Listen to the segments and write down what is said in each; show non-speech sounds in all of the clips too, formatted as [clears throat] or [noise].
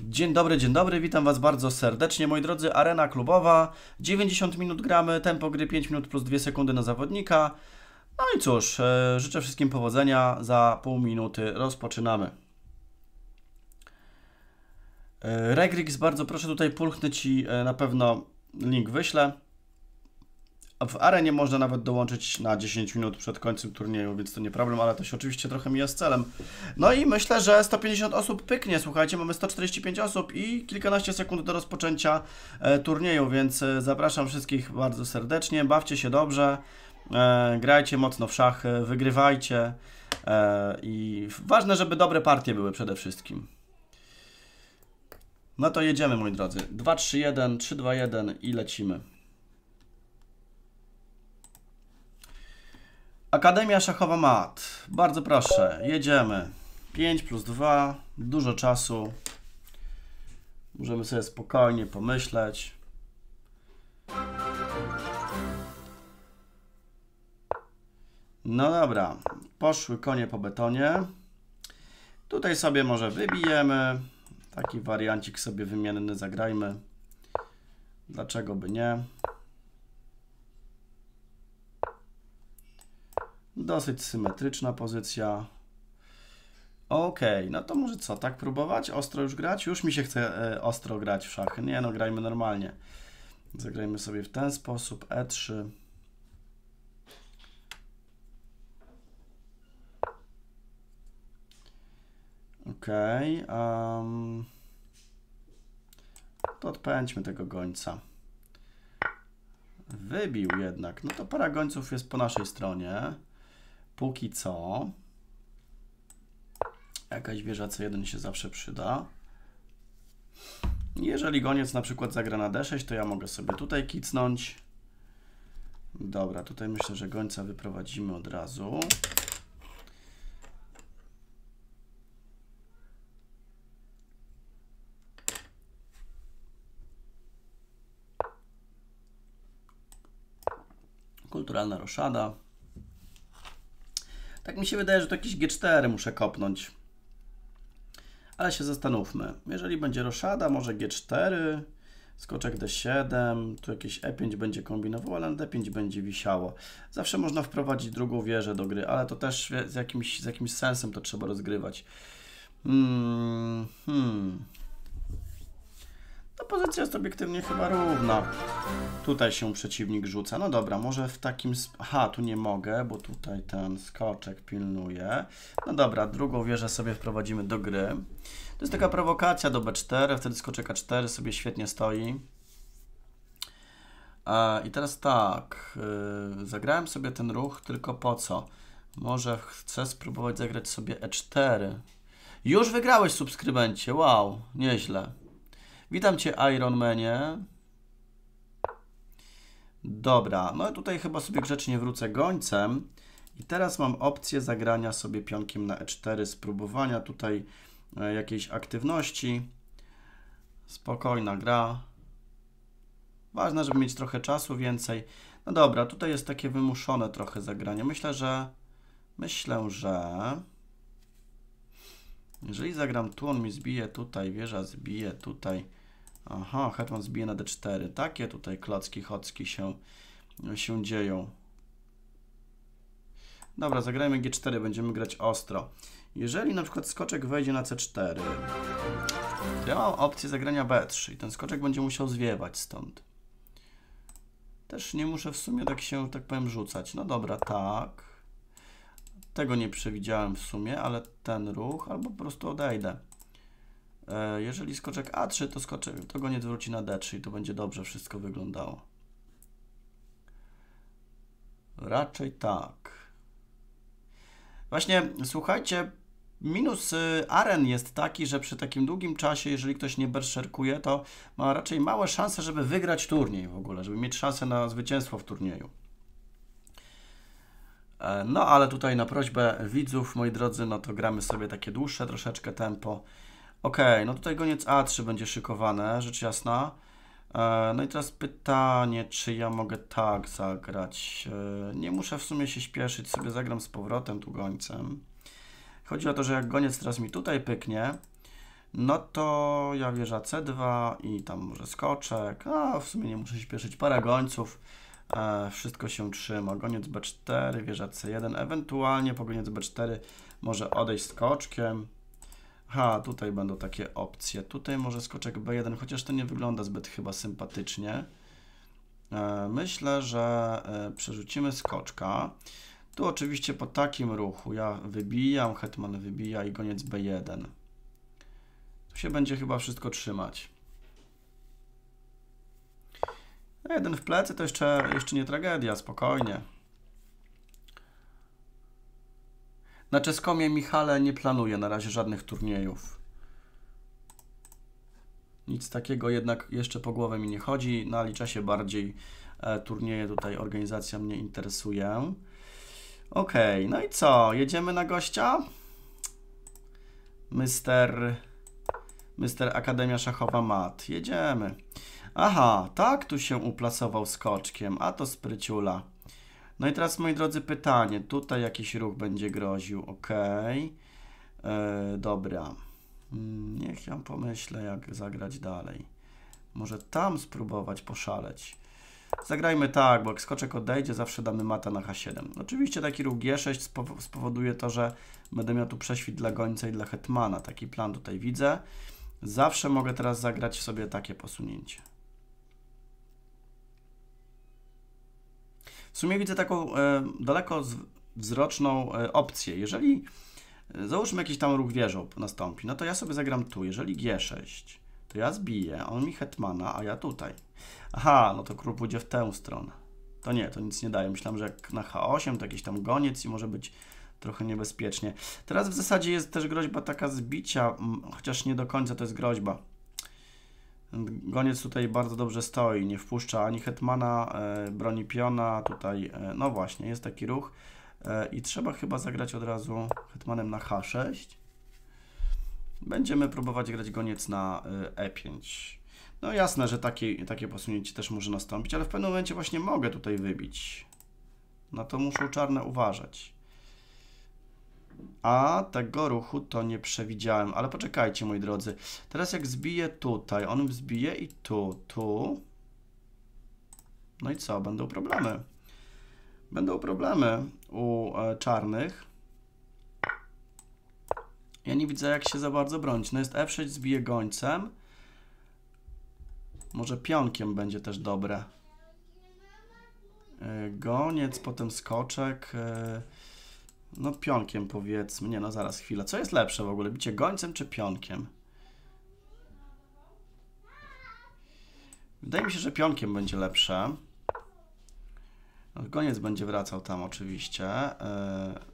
Dzień dobry, dzień dobry, witam Was bardzo serdecznie, moi drodzy. Arena klubowa, 90 minut gramy, tempo gry 5 minut plus 2 sekundy na zawodnika. No i cóż, e, życzę wszystkim powodzenia. Za pół minuty rozpoczynamy. E, Regrix, bardzo proszę tutaj pulchnę Ci e, na pewno link wyślę. W arenie można nawet dołączyć na 10 minut przed końcem turnieju, więc to nie problem, ale to się oczywiście trochę mija z celem. No i myślę, że 150 osób pyknie, słuchajcie, mamy 145 osób i kilkanaście sekund do rozpoczęcia e, turnieju, więc e, zapraszam wszystkich bardzo serdecznie, bawcie się dobrze, e, grajcie mocno w szachy, wygrywajcie i ważne, żeby dobre partie były przede wszystkim. No to jedziemy, moi drodzy. 2, 3, 1, 3, 2, 1 i lecimy. Akademia Szachowa Mat. Bardzo proszę, jedziemy. 5 plus 2, dużo czasu. Możemy sobie spokojnie pomyśleć. No dobra, poszły konie po betonie. Tutaj sobie może wybijemy. Taki wariancik sobie wymienny zagrajmy. Dlaczego by nie? Dosyć symetryczna pozycja. Ok, no to może co, tak próbować? Ostro już grać? Już mi się chce e, ostro grać w szachy. Nie no, grajmy normalnie. Zagrajmy sobie w ten sposób. E3. Ok. Um, to odpędźmy tego gońca. Wybił jednak. No to para gońców jest po naszej stronie. Póki co. Jakaś wieża C1 się zawsze przyda. Jeżeli goniec na przykład zagra na D6, to ja mogę sobie tutaj kicnąć. Dobra, tutaj myślę, że gońca wyprowadzimy od razu. Kulturalna roszada. Tak mi się wydaje, że to jakieś G4 muszę kopnąć. Ale się zastanówmy. Jeżeli będzie roszada, może G4, skoczek D7, tu jakieś E5 będzie kombinował, ale na D5 będzie wisiało. Zawsze można wprowadzić drugą wieżę do gry, ale to też z jakimś, z jakimś sensem to trzeba rozgrywać. Hmm, hmm. Pozycja jest obiektywnie chyba równa. Tutaj się przeciwnik rzuca. No dobra, może w takim... Aha, tu nie mogę, bo tutaj ten skoczek pilnuje. No dobra, drugą wieżę sobie wprowadzimy do gry. To jest taka prowokacja do B4, wtedy skoczek A4 sobie świetnie stoi. I teraz tak, yy, zagrałem sobie ten ruch tylko po co? Może chcę spróbować zagrać sobie E4. Już wygrałeś subskrybencie, wow, nieźle. Witam Cię Ironmanie. Dobra, no tutaj chyba sobie grzecznie wrócę gońcem. I teraz mam opcję zagrania sobie pionkiem na E4, spróbowania tutaj e, jakiejś aktywności. Spokojna gra. Ważne, żeby mieć trochę czasu więcej. No dobra, tutaj jest takie wymuszone trochę zagranie. Myślę, że myślę, że jeżeli zagram tu, on mi zbije tutaj, wieża zbije tutaj. Aha, hetman zbije na d4. Takie tutaj klocki, chocki się, się dzieją. Dobra, zagrajmy g4, będziemy grać ostro. Jeżeli na przykład skoczek wejdzie na c4, to ja mam opcję zagrania b3 i ten skoczek będzie musiał zwiewać stąd. Też nie muszę w sumie tak się, tak powiem, rzucać. No dobra, tak. Tego nie przewidziałem w sumie, ale ten ruch, albo po prostu odejdę. E, jeżeli skoczek A3, to, skoczek, to go nie zwróci na D3 i to będzie dobrze wszystko wyglądało. Raczej tak. Właśnie, słuchajcie, minus y, aren jest taki, że przy takim długim czasie, jeżeli ktoś nie berszerkuje, to ma raczej małe szanse, żeby wygrać turniej w ogóle, żeby mieć szansę na zwycięstwo w turnieju. E, no, ale tutaj na prośbę widzów, moi drodzy, no to gramy sobie takie dłuższe troszeczkę tempo. Ok, no tutaj goniec A3 będzie szykowane, rzecz jasna. E, no i teraz pytanie, czy ja mogę tak zagrać. E, nie muszę w sumie się śpieszyć, sobie zagram z powrotem tu gońcem. Chodzi o to, że jak goniec teraz mi tutaj pyknie, no to ja wieża C2 i tam może skoczek, a w sumie nie muszę śpieszyć, parę gońców, e, wszystko się trzyma, goniec B4, wieża C1, ewentualnie po goniec B4 może odejść skoczkiem, ha, tutaj będą takie opcje, tutaj może skoczek B1, chociaż to nie wygląda zbyt chyba sympatycznie, e, myślę, że e, przerzucimy skoczka, tu oczywiście po takim ruchu ja wybijam, hetman wybija i goniec B1. Tu się będzie chyba wszystko trzymać. A jeden w plecy to jeszcze, jeszcze nie tragedia, spokojnie. Na czeskomie Michale nie planuję na razie żadnych turniejów. Nic takiego jednak jeszcze po głowę mi nie chodzi. Nalicza się bardziej e, turnieje, tutaj organizacja mnie interesuje. Ok, no i co? Jedziemy na gościa? Mister... Mister Akademia Szachowa Mat. Jedziemy. Aha, tak tu się uplasował skoczkiem, a to spryciula. No i teraz, moi drodzy, pytanie. Tutaj jakiś ruch będzie groził. Ok. Yy, dobra. Mm, niech ja pomyślę, jak zagrać dalej. Może tam spróbować poszaleć. Zagrajmy tak, bo jak skoczek odejdzie, zawsze damy mata na H7. Oczywiście taki ruch G6 spowoduje to, że będę miał tu prześwit dla gońca i dla hetmana. Taki plan tutaj widzę. Zawsze mogę teraz zagrać sobie takie posunięcie. W sumie widzę taką e, daleko wzroczną e, opcję. Jeżeli e, załóżmy jakiś tam ruch wieżą nastąpi, no to ja sobie zagram tu. Jeżeli G6, to ja zbiję, on mi hetmana, a ja tutaj. Aha, no to król pójdzie w tę stronę. To nie, to nic nie daje. Myślałem, że jak na H8 to jakiś tam goniec i może być trochę niebezpiecznie. Teraz w zasadzie jest też groźba taka zbicia, chociaż nie do końca to jest groźba. Goniec tutaj bardzo dobrze stoi, nie wpuszcza ani hetmana, e, broni piona, tutaj, e, no właśnie, jest taki ruch e, i trzeba chyba zagrać od razu hetmanem na H6. Będziemy próbować grać goniec na E5. No jasne, że takie, posunięcie też może nastąpić, ale w pewnym momencie właśnie mogę tutaj wybić. Na to muszą czarne uważać. A tego ruchu to nie przewidziałem, ale poczekajcie moi drodzy. Teraz jak zbiję tutaj, on wzbije i tu, tu. No i co? Będą problemy. Będą problemy u e, czarnych. Ja nie widzę jak się za bardzo bronić. No jest F6 zbije gońcem. Może pionkiem będzie też dobre. E, goniec, potem skoczek. E, no pionkiem powiedzmy. Nie no, zaraz chwilę. Co jest lepsze w ogóle? Bicie gońcem czy pionkiem? Wydaje mi się, że pionkiem będzie lepsze. No, goniec będzie wracał tam oczywiście.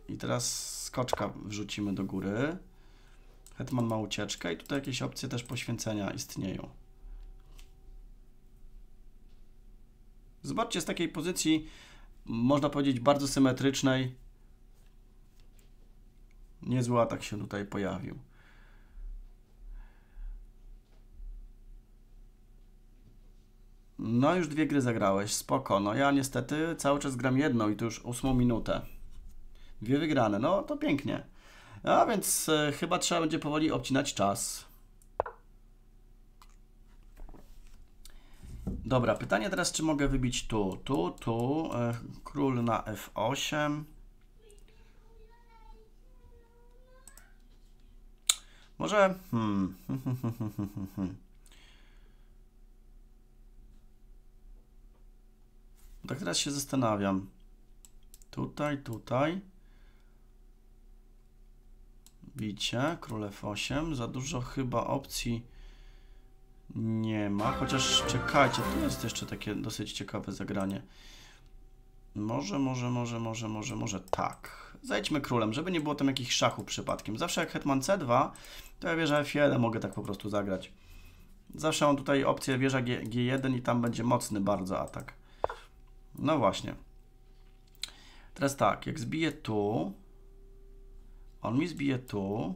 Yy, I teraz skoczka wrzucimy do góry. Hetman ma ucieczkę i tutaj jakieś opcje też poświęcenia istnieją. Zobaczcie, z takiej pozycji, można powiedzieć, bardzo symetrycznej, niezły atak się tutaj pojawił. No już dwie gry zagrałeś, spoko. No ja niestety cały czas gram jedną i to już ósmą minutę. Dwie wygrane, no to pięknie. A więc e, chyba trzeba będzie powoli obcinać czas. Dobra, pytanie teraz, czy mogę wybić tu, tu, tu, e, król na F8. Może, hmm, [laughs] tak teraz się zastanawiam. Tutaj, tutaj. Bicie, król F8. Za dużo chyba opcji nie ma, chociaż czekajcie, tu jest jeszcze takie dosyć ciekawe zagranie. Może, może, może, może, może, może tak. Zajdźmy królem, żeby nie było tam jakichś szachów przypadkiem. Zawsze jak hetman c2, to ja wieżę f1 mogę tak po prostu zagrać. Zawsze mam tutaj opcję wieża G, G1 i tam będzie mocny bardzo atak. No właśnie. Teraz tak, jak zbiję tu, on mi zbije tu,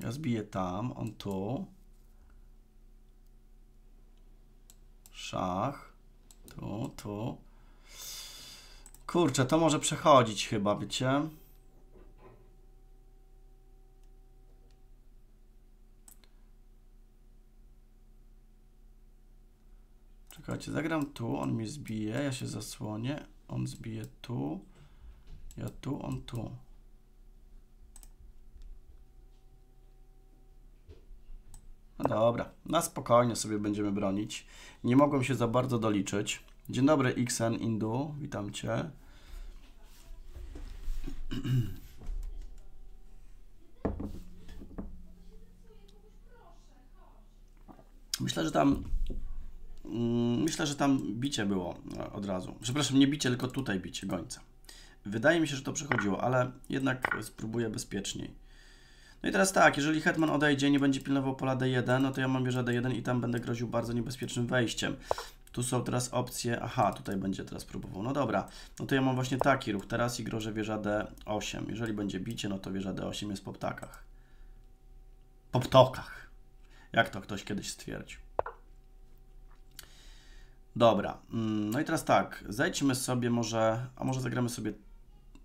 Ja zbiję tam, on tu. Szach. Tu, tu. Kurczę, to może przechodzić chyba, wiecie? Czekajcie, zagram tu, on mi zbije, ja się zasłonię, on zbije tu, ja tu, on tu. No dobra, na spokojnie sobie będziemy bronić. Nie mogłem się za bardzo doliczyć. Dzień dobry, XN Indu, witam Cię. [clears throat] Myślę, że tam myślę, że tam bicie było e, od razu. Przepraszam, nie bicie, tylko tutaj bicie gońca. Wydaje mi się, że to przechodziło, ale jednak spróbuję bezpieczniej. No i teraz tak, jeżeli Hetman odejdzie i nie będzie pilnował pola D1, no to ja mam wieżę D1 i tam będę groził bardzo niebezpiecznym wejściem. Tu są teraz opcje, aha, tutaj będzie teraz próbował, no dobra, no to ja mam właśnie taki ruch teraz i grożę wieża D8. Jeżeli będzie bicie, no to wieża D8 jest po ptakach. Po ptokach, jak to ktoś kiedyś stwierdził. Dobra, mm, no i teraz tak, zejdźmy sobie może, a może zagramy sobie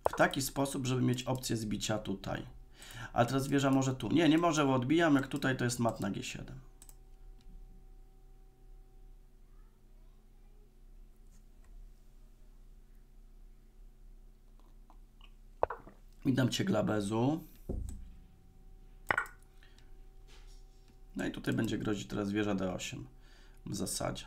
w taki sposób, żeby mieć opcję zbicia tutaj. A teraz wieża może tu. Nie, nie może, bo odbijam, jak tutaj to jest mat na G7. I dam cię bezu. No i tutaj będzie grozić teraz wieża D8 w zasadzie.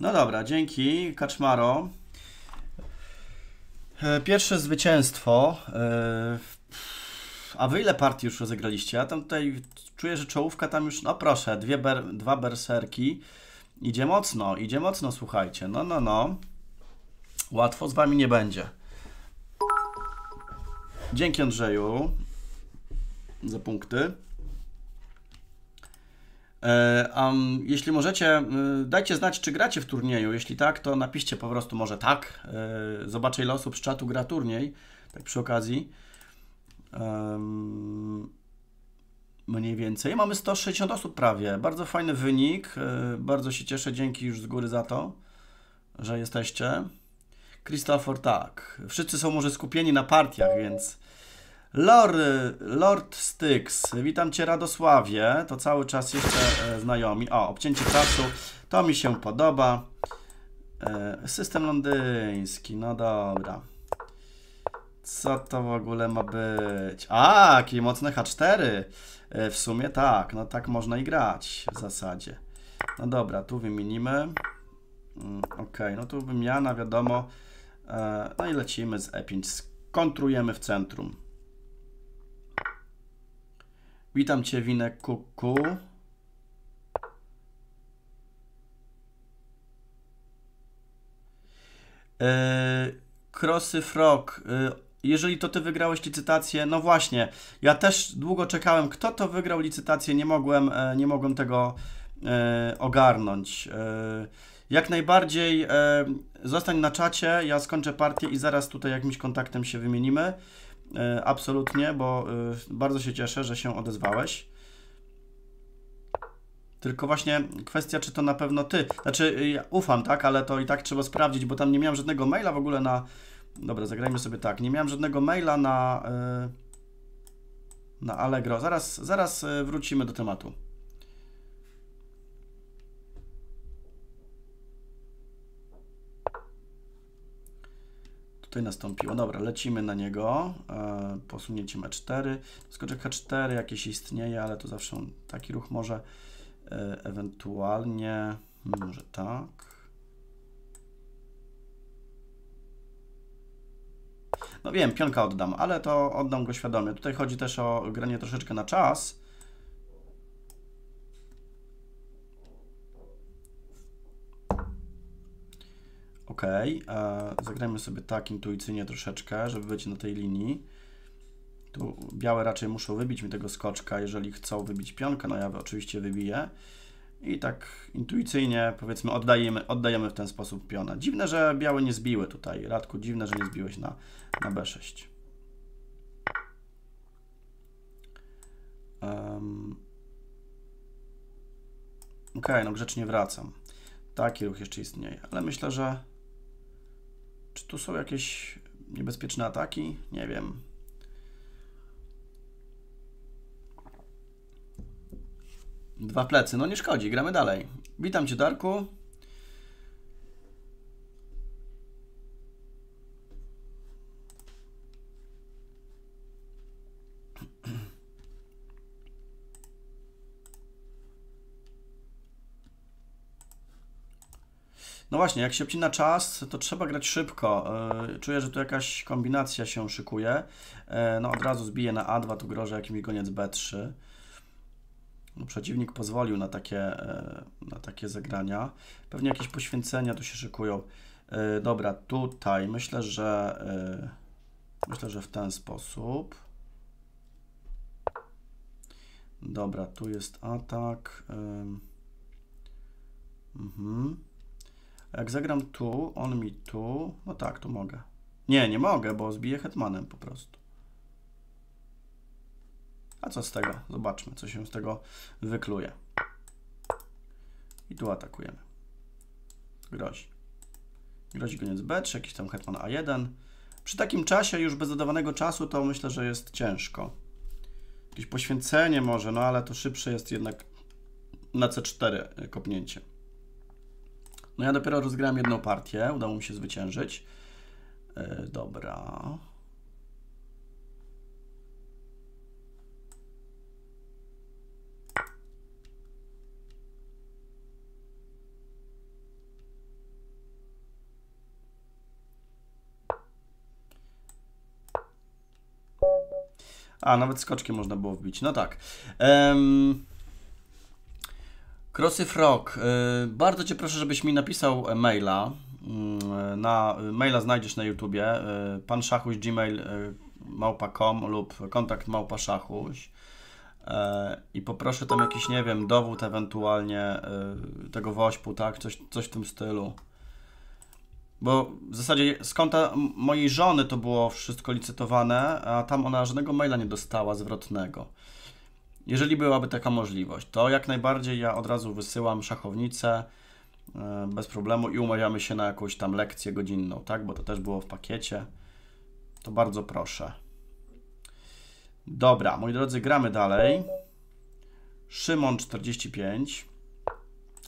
No dobra, dzięki Kaczmaro. E, pierwsze zwycięstwo. E, a wy ile partii już rozegraliście? Ja tam tutaj czuję, że czołówka tam już, no proszę, dwie ber, dwa berserki. Idzie mocno, idzie mocno, słuchajcie. No, no, no. Łatwo z wami nie będzie. Dzięki Andrzeju za punkty. Um, jeśli możecie, e, dajcie znać, czy gracie w turnieju. Jeśli tak, to napiszcie po prostu może tak. Zobaczę, ile osób z czatu gra turniej, tak przy okazji. Mniej więcej. Mamy 160 osób prawie. Bardzo fajny wynik. Bardzo się cieszę. Dzięki już z góry za to, że jesteście. Christopher, tak. Wszyscy są może skupieni na partiach, więc Lord, Styx, witam Cię Radosławie, to cały czas jeszcze e, znajomi. O, obcięcie czasu, to mi się podoba. E, system londyński, no dobra. Co to w ogóle ma być? A, jakie mocne H4. E, w sumie tak, no tak można i grać w zasadzie. No dobra, tu wymienimy. Mm, ok, no tu wymiana, wiadomo. E, no i lecimy z E5. Skontrujemy w centrum. Witam Cię, Winek Kuku. Eee, Crossy Frog. Eee, jeżeli to Ty wygrałeś licytację, no właśnie, ja też długo czekałem, kto to wygrał licytację, nie mogłem, e, nie mogłem tego e, ogarnąć. E, jak najbardziej e, zostań na czacie, ja skończę partię i zaraz tutaj jakimś kontaktem się wymienimy. E, absolutnie, bo e, bardzo się cieszę, że się odezwałeś. Tylko właśnie kwestia, czy to na pewno ty. Znaczy, ja ufam, tak, ale to i tak trzeba sprawdzić, bo tam nie miałem żadnego maila w ogóle na. Dobra, zagrajmy sobie tak. Nie miałem żadnego maila na. E, na Allegro. Zaraz, zaraz wrócimy do tematu. Tutaj nastąpiło. Dobra, lecimy na niego. E, posunięcie M4. Skoczek H4 jakieś istnieje, ale to zawsze taki ruch może e, ewentualnie, może tak. No wiem, pionka oddam, ale to oddam go świadomie. Tutaj chodzi też o granie troszeczkę na czas. Ok, zagrajmy sobie tak intuicyjnie troszeczkę, żeby być na tej linii. Tu białe raczej muszą wybić mi tego skoczka, jeżeli chcą wybić pionkę, no ja oczywiście wybiję. I tak intuicyjnie, powiedzmy, oddajemy, oddajemy w ten sposób piona. Dziwne, że białe nie zbiły tutaj. Radku, dziwne, że nie zbiłeś na, na B6. Um. Ok, no grzecznie wracam. Taki ruch jeszcze istnieje, ale myślę, że czy tu są jakieś niebezpieczne ataki? Nie wiem. Dwa plecy, no nie szkodzi, gramy dalej. Witam Cię, Darku. No właśnie, jak się obcina czas, to trzeba grać szybko. E, czuję, że tu jakaś kombinacja się szykuje. E, no od razu zbiję na A2, tu grożę jakimś goniec B3. No, przeciwnik pozwolił na takie, e, na takie zagrania. Pewnie jakieś poświęcenia tu się szykują. Dobra, tutaj myślę, że myślę, że w ten sposób. Dobra, tu jest atak. Mhm. Jak zagram tu, on mi tu, no tak, tu mogę. Nie, nie mogę, bo zbiję hetmanem po prostu. A co z tego? Zobaczmy, co się z tego wykluje. I tu atakujemy. Grozi. Grozi koniec B, czy jakiś tam hetman A1. Przy takim czasie, już bez dodawanego czasu, to myślę, że jest ciężko. Jakieś poświęcenie może, no ale to szybsze jest jednak na C4 kopnięcie. No ja dopiero rozgrałem jedną partię, udało mi się zwyciężyć. Yy, dobra. A, nawet skoczki można było wbić. No tak. Um, Crossy Frog, y, bardzo Cię proszę, żebyś mi napisał maila. Y, na, maila znajdziesz na YouTubie. Y, pan Szachuś gmail małpa.com lub kontakt małpa Szachuś. I poproszę tam jakiś, nie wiem, dowód ewentualnie tego wośpu, tak? Coś, coś w tym stylu. Bo w zasadzie z konta mojej żony to było wszystko licytowane, a tam ona żadnego maila nie dostała zwrotnego. Jeżeli byłaby taka możliwość, to jak najbardziej ja od razu wysyłam szachownicę e, bez problemu i umawiamy się na jakąś tam lekcję godzinną, tak? Bo to też było w pakiecie. To bardzo proszę. Dobra, moi drodzy, gramy dalej. Szymon 45.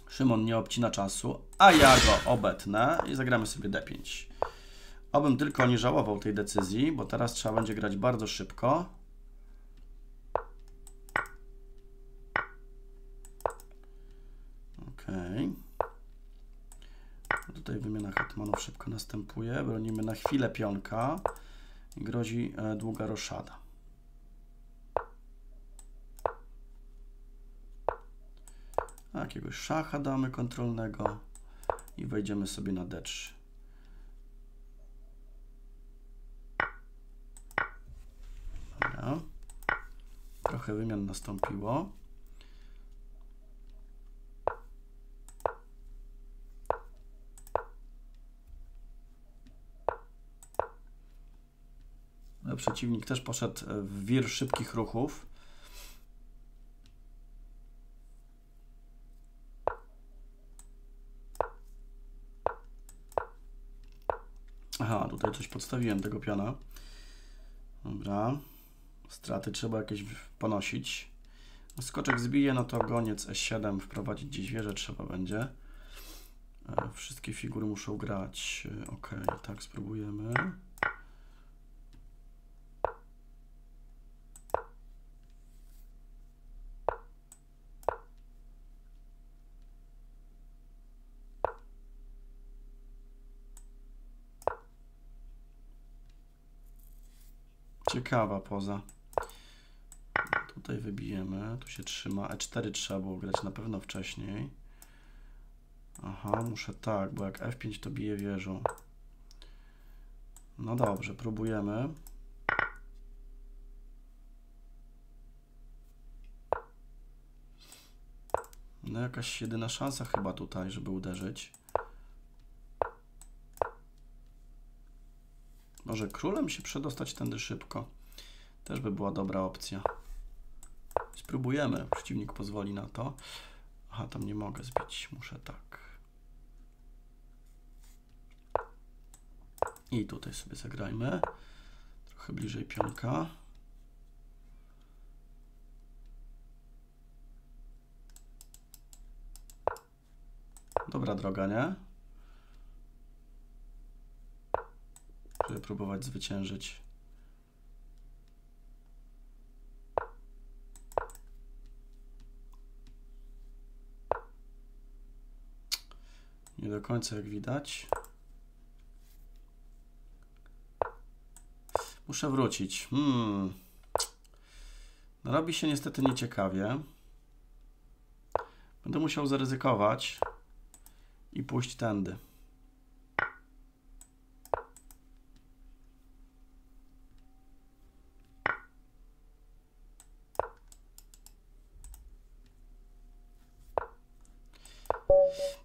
Szymon nie obcina czasu, a ja go obetnę i zagramy sobie D5. Obym tylko nie żałował tej decyzji, bo teraz trzeba będzie grać bardzo szybko. Ok. Tutaj wymiana hetmanów szybko następuje. Bronimy na chwilę pionka i grozi e, długa roszada. Jakiegoś szacha damy kontrolnego i wejdziemy sobie na D3. Dobra. Trochę wymian nastąpiło. Przeciwnik też poszedł w wir szybkich ruchów. Aha, tutaj coś podstawiłem tego piona. Dobra. Straty trzeba jakieś ponosić. Skoczek zbije, no to goniec E7 wprowadzić gdzieś wieżę trzeba będzie. E, wszystkie figury muszą grać. E, ok, tak spróbujemy. Ciekawa poza. Tutaj wybijemy, tu się trzyma. E4 trzeba było grać na pewno wcześniej. Aha, muszę tak, bo jak F5 to bije wieżą. No dobrze, próbujemy. No jakaś jedyna szansa chyba tutaj, żeby uderzyć. Może królem się przedostać tędy szybko. Też by była dobra opcja. Spróbujemy. Przeciwnik pozwoli na to. Aha, tam nie mogę zbić. Muszę tak. I tutaj sobie zagrajmy. Trochę bliżej pionka. Dobra droga, nie? Żeby próbować zwyciężyć. Końca jak widać. Muszę wrócić. Hmm. Robi się niestety nieciekawie. Będę musiał zaryzykować i pójść tędy.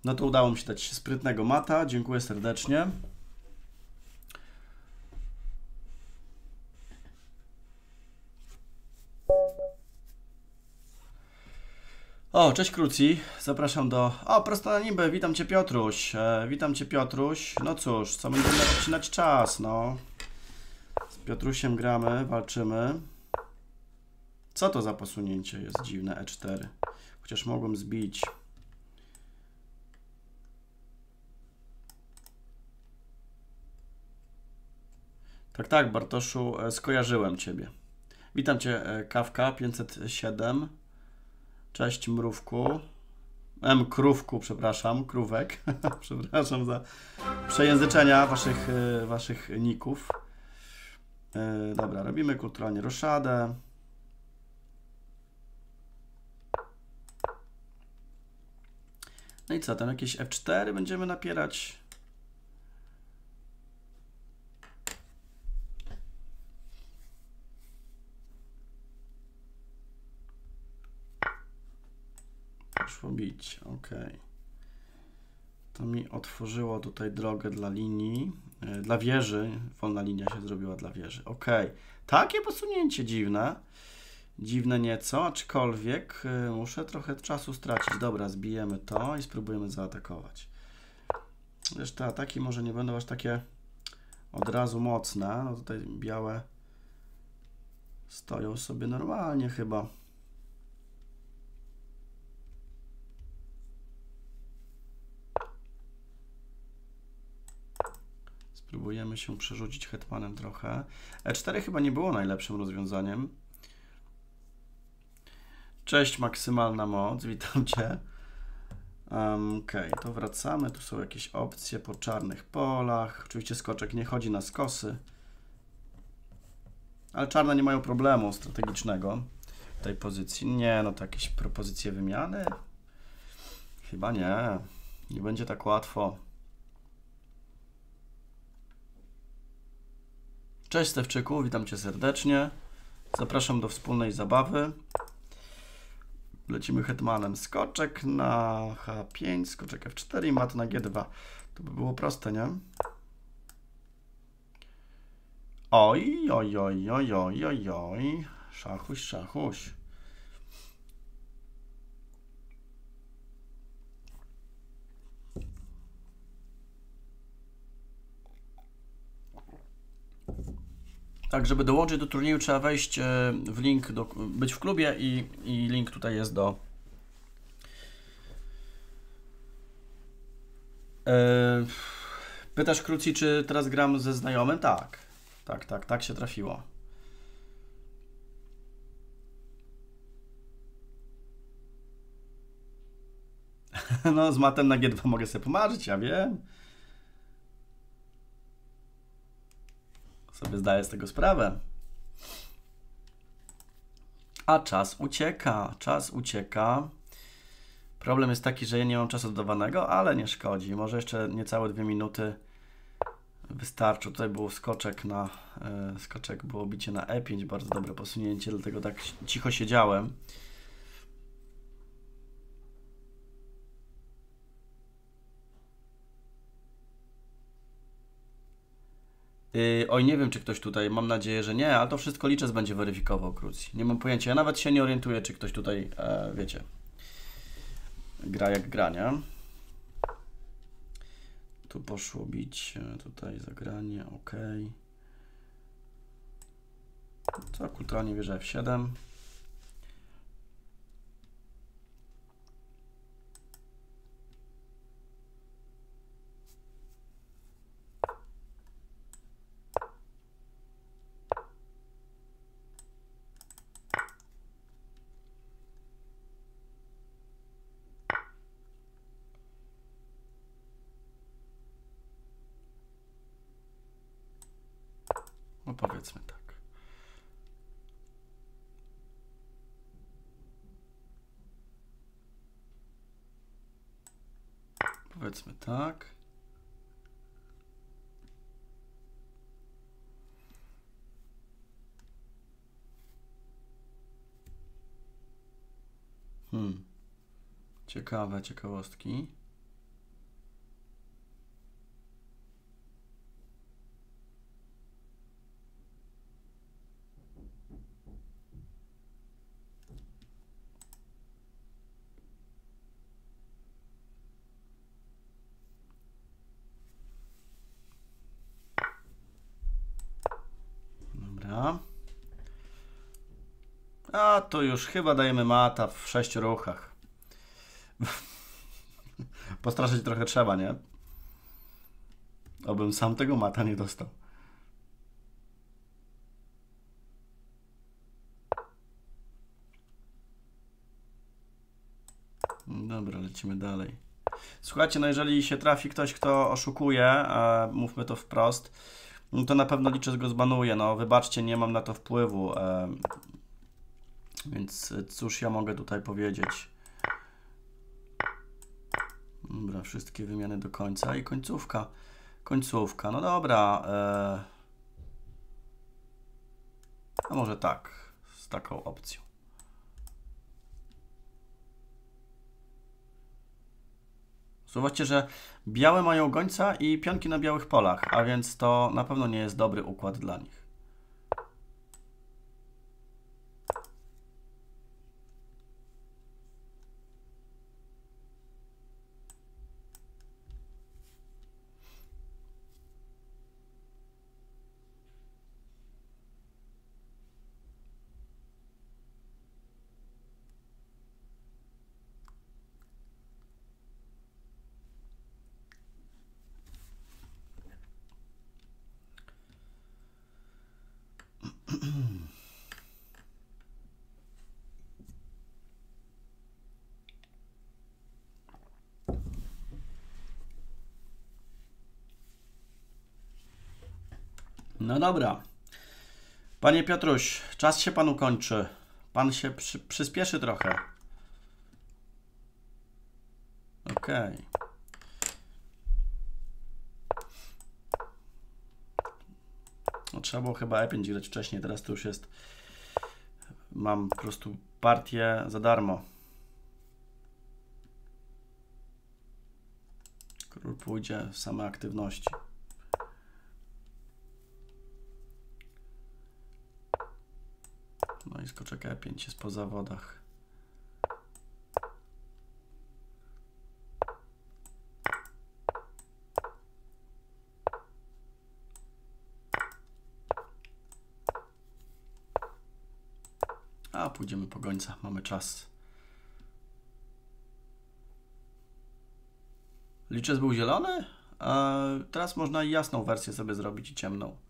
No to udało mi się dać sprytnego mata. Dziękuję serdecznie. O, cześć Kruci, zapraszam do... O, prosto na niby, witam Cię Piotruś, e, witam Cię Piotruś. No cóż, co będziemy odcinać czas, no. Z Piotrusiem gramy, walczymy. Co to za posunięcie jest dziwne, E4. Chociaż mogłem zbić. Tak, tak, Bartoszu, e, skojarzyłem Ciebie. Witam Cię, e, Kawka 507. Cześć, Mrówku. M, Krówku, przepraszam, Krówek. [laughs] przepraszam za przejęzyczenia Waszych, e, waszych ników. Dobra, robimy kulturalnie roszadę. No i co, tam jakieś F4 będziemy napierać? Poszło bić, ok. To mi otworzyło tutaj drogę dla linii, e, dla wieży. Wolna linia się zrobiła dla wieży. Ok. Takie posunięcie dziwne. Dziwne nieco, aczkolwiek e, muszę trochę czasu stracić. Dobra, zbijemy to i spróbujemy zaatakować. Wiesz, te ataki może nie będą aż takie od razu mocne. No tutaj białe stoją sobie normalnie chyba. Spróbujemy się przerzucić hetmanem trochę. E4 chyba nie było najlepszym rozwiązaniem. Cześć, maksymalna moc, witam Cię. Um, ok, to wracamy. Tu są jakieś opcje po czarnych polach. Oczywiście skoczek nie chodzi na skosy. Ale czarne nie mają problemu strategicznego w tej pozycji. Nie, no to jakieś propozycje wymiany? Chyba nie. Nie będzie tak łatwo. Cześć Stewczyku, witam Cię serdecznie. Zapraszam do wspólnej zabawy. Lecimy hetmanem skoczek na H5, skoczek F4 i mat na G2. To by było proste, nie? Oj, oj, oj, oj, oj, oj, oj. Szachuś, szachuś. Tak, żeby dołączyć do turnieju trzeba wejść e, w link, do, być w klubie i, i link tutaj jest do e, Pytasz Kruci, czy teraz gram ze znajomym? Tak, tak, tak, tak się trafiło. [laughs] No, z matem na G2 mogę sobie pomarzyć, ja wiem. Sobie zdaję z tego sprawę. A czas ucieka, czas ucieka. Problem jest taki, że ja nie mam czasu dodawanego, ale nie szkodzi. Może jeszcze niecałe dwie minuty wystarczy. Tutaj był skoczek na e, skoczek, było bicie na E5, bardzo dobre posunięcie, dlatego tak cicho siedziałem. Yy, oj, nie wiem, czy ktoś tutaj, mam nadzieję, że nie, ale to wszystko liczę, będzie weryfikował Krucji. Nie mam pojęcia, ja nawet się nie orientuję, czy ktoś tutaj, e, wiecie, gra jak gra, nie? Tu poszło bić, e, tutaj zagranie, ok. Co, kulturalnie wierzę F7. No powiedzmy tak. Powiedzmy tak. Hmm. Ciekawe ciekawostki. Dobra. A to już chyba dajemy mata w sześciu ruchach. [laughs] Postraszyć trochę trzeba, nie? Obym sam tego mata nie dostał. Dobra, lecimy dalej. Słuchajcie, no jeżeli się trafi ktoś, kto oszukuje, e, mówmy to wprost, no to na pewno liczę, że go zbanuję. No, wybaczcie, nie mam na to wpływu. Więc cóż ja mogę tutaj powiedzieć? Dobra, wszystkie wymiany do końca i końcówka. Końcówka, no dobra. E... A może tak, z taką opcją. Zobaczcie, że białe mają gońca i pionki na białych polach, a więc to na pewno nie jest dobry układ dla nich. No dobra. Panie Piotruś, czas się panu kończy. Pan się przy, przyspieszy trochę. Okej. Okay. No, trzeba było chyba E5 grać wcześniej, teraz to już jest... Mam po prostu partię za darmo. Król pójdzie w same aktywności. I skoczek E5 jest po zawodach. A pójdziemy po gońca, mamy czas. Liczec był zielony, a teraz można jasną wersję sobie zrobić i ciemną.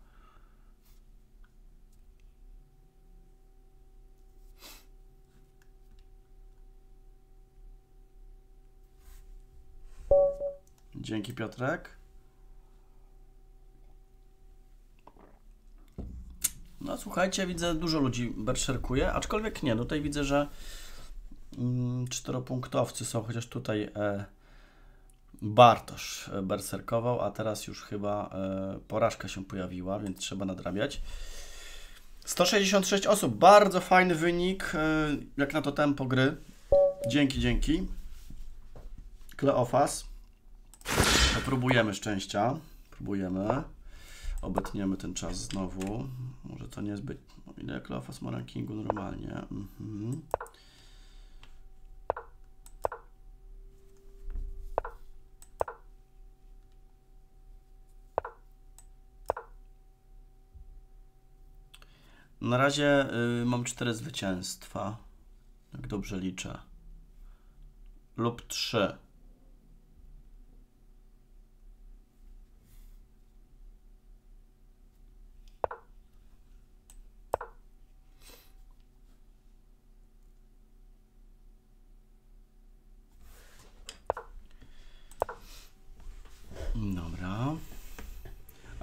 Dzięki Piotrek. No słuchajcie, widzę dużo ludzi berszerkuje, aczkolwiek nie, tutaj widzę, że mm, czteropunktowcy są, chociaż tutaj e, Bartosz berserkował, a teraz już chyba e, porażka się pojawiła, więc trzeba nadrabiać. 166 osób, bardzo fajny wynik, e, jak na to tempo gry. Dzięki, dzięki. Kleofas. Próbujemy szczęścia. Próbujemy. Obetniemy ten czas znowu. Może to niezbyt... No, ile Kleofas ma rankingu normalnie? Mhm. Na razie y, mam cztery zwycięstwa, jak dobrze liczę. Lub trzy.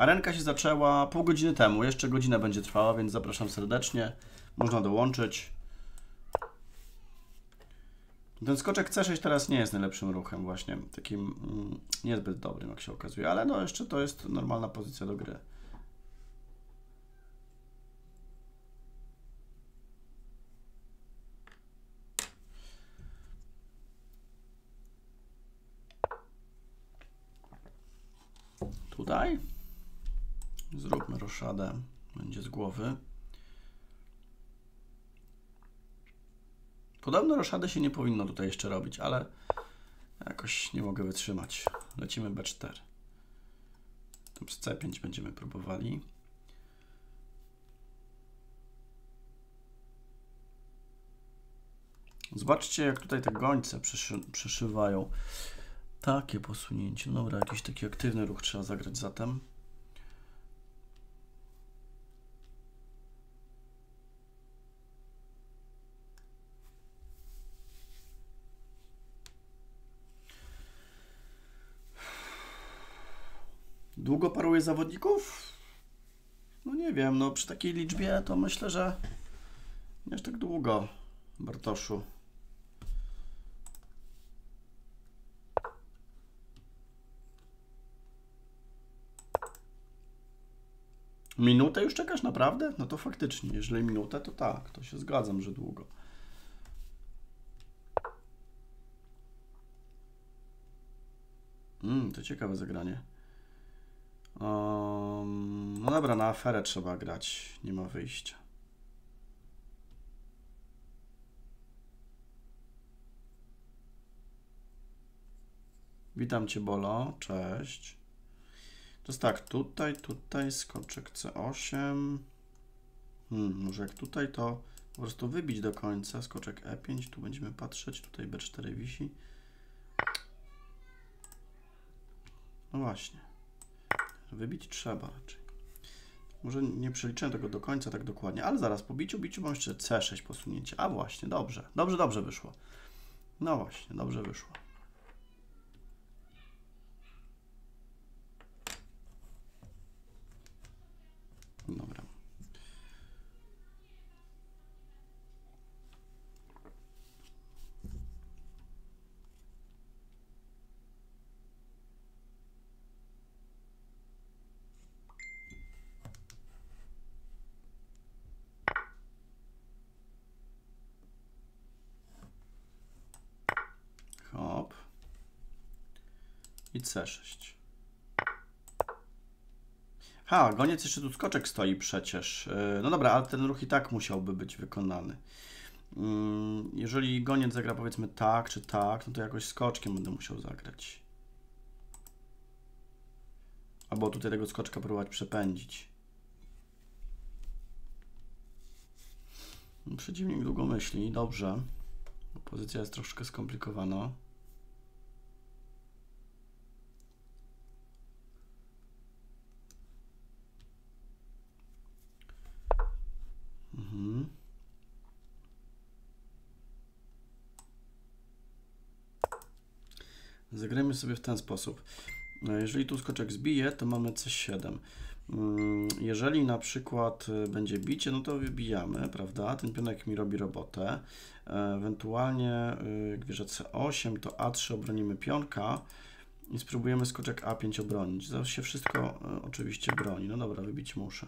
Arenka się zaczęła pół godziny temu, jeszcze godzinę będzie trwała, więc zapraszam serdecznie. Można dołączyć. Ten skoczek C6 teraz nie jest najlepszym ruchem właśnie, takim mm, niezbyt dobrym jak się okazuje, ale no jeszcze to jest normalna pozycja do gry. Tutaj roszadę, będzie z głowy. Podobno roszady się nie powinno tutaj jeszcze robić, ale jakoś nie mogę wytrzymać. Lecimy B4. Tu z C5 będziemy próbowali. Zobaczcie, jak tutaj te gońce przyszy. Takie posunięcie. Dobra, jakiś taki aktywny ruch trzeba zagrać zatem. Długo paruje zawodników? No nie wiem, no przy takiej liczbie to myślę, że nie aż tak długo, Bartoszu. Minutę już czekasz naprawdę? No to faktycznie, jeżeli minutę, to tak, to się zgadzam, że długo. Mm, to ciekawe zagranie. Um, no dobra, na aferę trzeba grać. Nie ma wyjścia. Witam Cię, Bolo. Cześć. To jest tak, tutaj, tutaj, skoczek C8. Hmm, może jak tutaj to po prostu wybić do końca. Skoczek E5, tu będziemy patrzeć, tutaj B4 wisi. No właśnie. Wybić trzeba raczej. Może nie przeliczyłem tego do końca tak dokładnie, ale zaraz po biciu, biciu mam jeszcze C6 posunięcie. A właśnie, dobrze, dobrze, dobrze wyszło. No właśnie, dobrze wyszło. Dobra. Hop. I C6. Ha, goniec jeszcze tu skoczek stoi przecież. E, no dobra, ale ten ruch i tak musiałby być wykonany. Mm, jeżeli goniec zagra powiedzmy tak czy tak, no to jakoś skoczkiem będę musiał zagrać. Albo tutaj tego skoczka próbować przepędzić. Przeciwnik długo myśli, dobrze. Pozycja jest troszkę skomplikowana. Zagrajmy sobie w ten sposób. Jeżeli tu skoczek zbije, to mamy C7. Mm, jeżeli na przykład y, będzie bicie, no to wybijamy, prawda? Ten pionek mi robi robotę. E, ewentualnie, jak wieża C8, to A3 obronimy pionka i spróbujemy skoczek A5 obronić. Zaraz się wszystko e, oczywiście broni. No dobra, wybić muszę.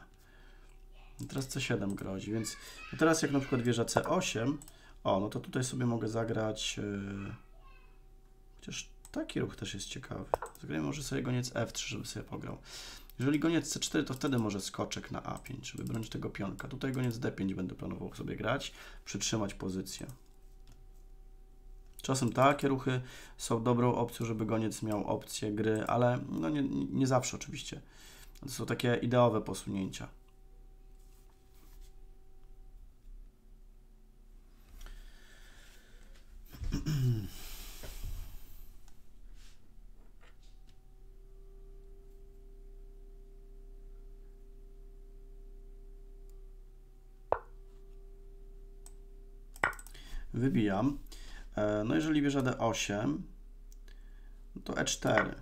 Teraz C7 grozi, więc no teraz jak na przykład wieża C8, o, no to tutaj sobie mogę zagrać, chociaż taki ruch też jest ciekawy. Zagrajmy może sobie goniec F3, żeby sobie pograł. Jeżeli goniec C4, to wtedy może skoczek na A5, żeby bronić tego pionka. Tutaj goniec D5 będę planował sobie grać, przytrzymać pozycję. Czasem takie ruchy są dobrą opcją, żeby goniec miał opcję gry, ale no nie, nie zawsze oczywiście. To są takie ideowe posunięcia. Wybijam. E, no jeżeli bierze D8, no to E4.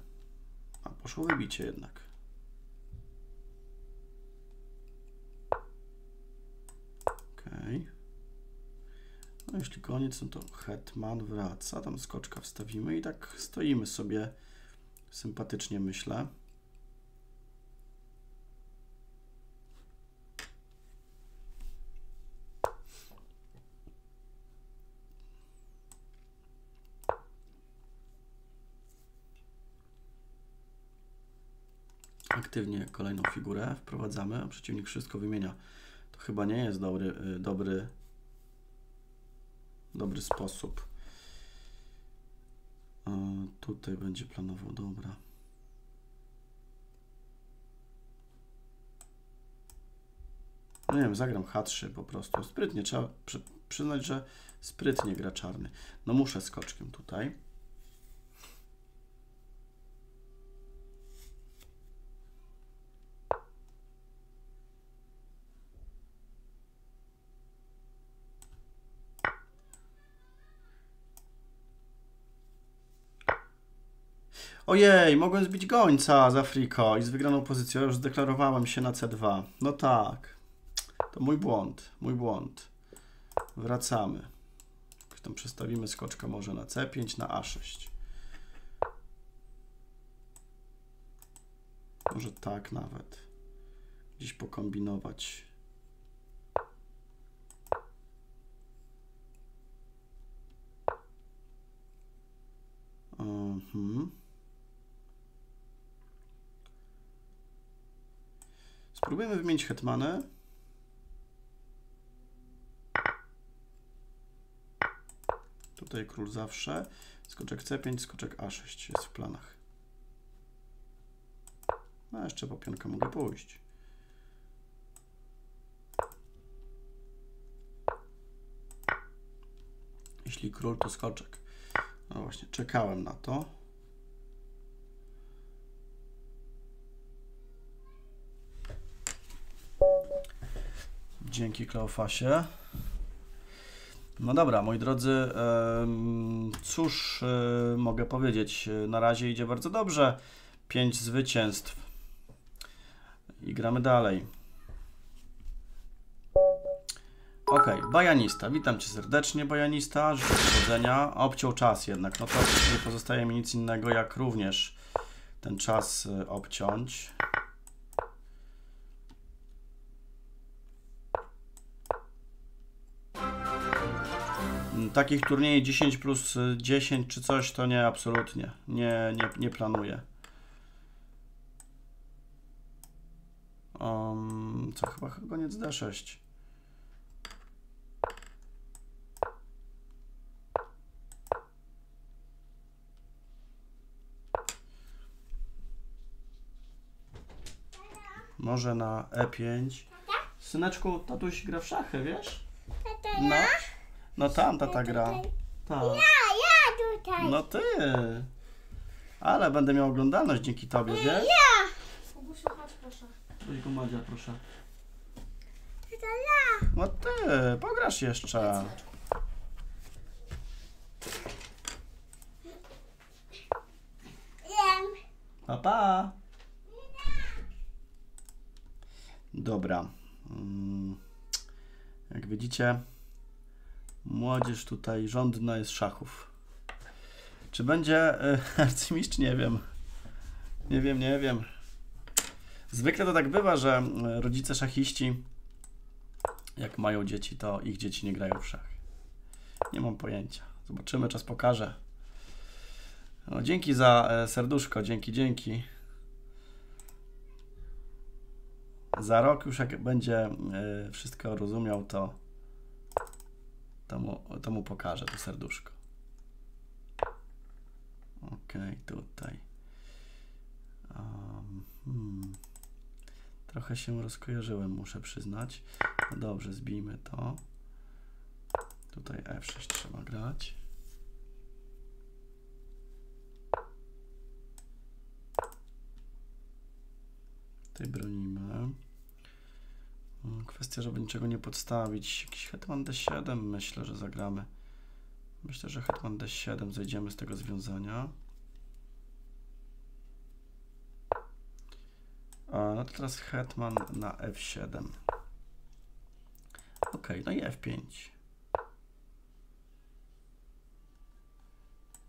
A poszło wybicie jednak. OK. No jeśli koniec, no to hetman wraca, tam skoczka wstawimy i tak stoimy sobie sympatycznie, myślę. Aktywnie kolejną figurę wprowadzamy, a przeciwnik wszystko wymienia. To chyba nie jest dobry, y, dobry, dobry sposób. Tutaj będzie planował, dobra. No nie wiem, zagram H3 po prostu. Sprytnie, trzeba przy, przyznać, że sprytnie gra czarny. No muszę skoczkiem tutaj. Ojej, mogłem zbić gońca z Afriko i z wygraną pozycją. Już zdeklarowałem się na C2. No tak. To mój błąd, mój błąd. Wracamy. Tam przestawimy skoczkę może na C5, na A6. Może tak nawet. Gdzieś pokombinować. Mhm. Spróbujemy wymienić hetmanę. Tutaj król zawsze. Skoczek C5, skoczek A6 jest w planach. No jeszcze po pionkę mogę pójść. Jeśli król, to skoczek. No właśnie, czekałem na to. Dzięki Kleofasie. No dobra, moi drodzy, cóż e, mogę powiedzieć? Na razie idzie bardzo dobrze. Pięć zwycięstw. I gramy dalej. Ok, bajanista. Witam Cię serdecznie, bajanista. Życzę powodzenia. Obciął czas jednak. No to nie pozostaje mi nic innego, jak również ten czas e, obciąć. Takich turniejów 10 plus 10 czy coś, to nie, absolutnie. Nie, nie, nie planuję. Um, co chyba koniec D6. Może na E5. Syneczku, tatuś gra w szachy, wiesz? No. No tam tata gra. Tak. Ja, ja tutaj. No ty. Ale będę miał oglądalność dzięki tobie, wiesz? Ja. Bogusiu, chodź proszę. Go Madzia, proszę. To ja. No ty, pograsz jeszcze. Jem. Pa, pa. Dobra. Mm. Jak widzicie, młodzież tutaj rządna jest szachów. Czy będzie y, [laughs] arcymistrz? Nie wiem. Nie wiem, nie wiem. Zwykle to tak bywa, że y, rodzice szachiści, jak mają dzieci, to ich dzieci nie grają w szachy. Nie mam pojęcia. Zobaczymy, czas pokaże. No, dzięki za e, serduszko, dzięki, dzięki. Za rok już jak będzie e, wszystko rozumiał, to, to, mu, to mu pokażę to serduszko. Ok, tutaj. Um, hmm. Trochę się rozkojarzyłem, muszę przyznać. No dobrze, zbijmy to. Tutaj F6 trzeba grać. Tutaj bronimy. Kwestia, żeby niczego nie podstawić. Jakiś hetman D7 myślę, że zagramy. Myślę, że hetman D7 zejdziemy z tego związania. No to teraz hetman na F7. Ok, no i F5.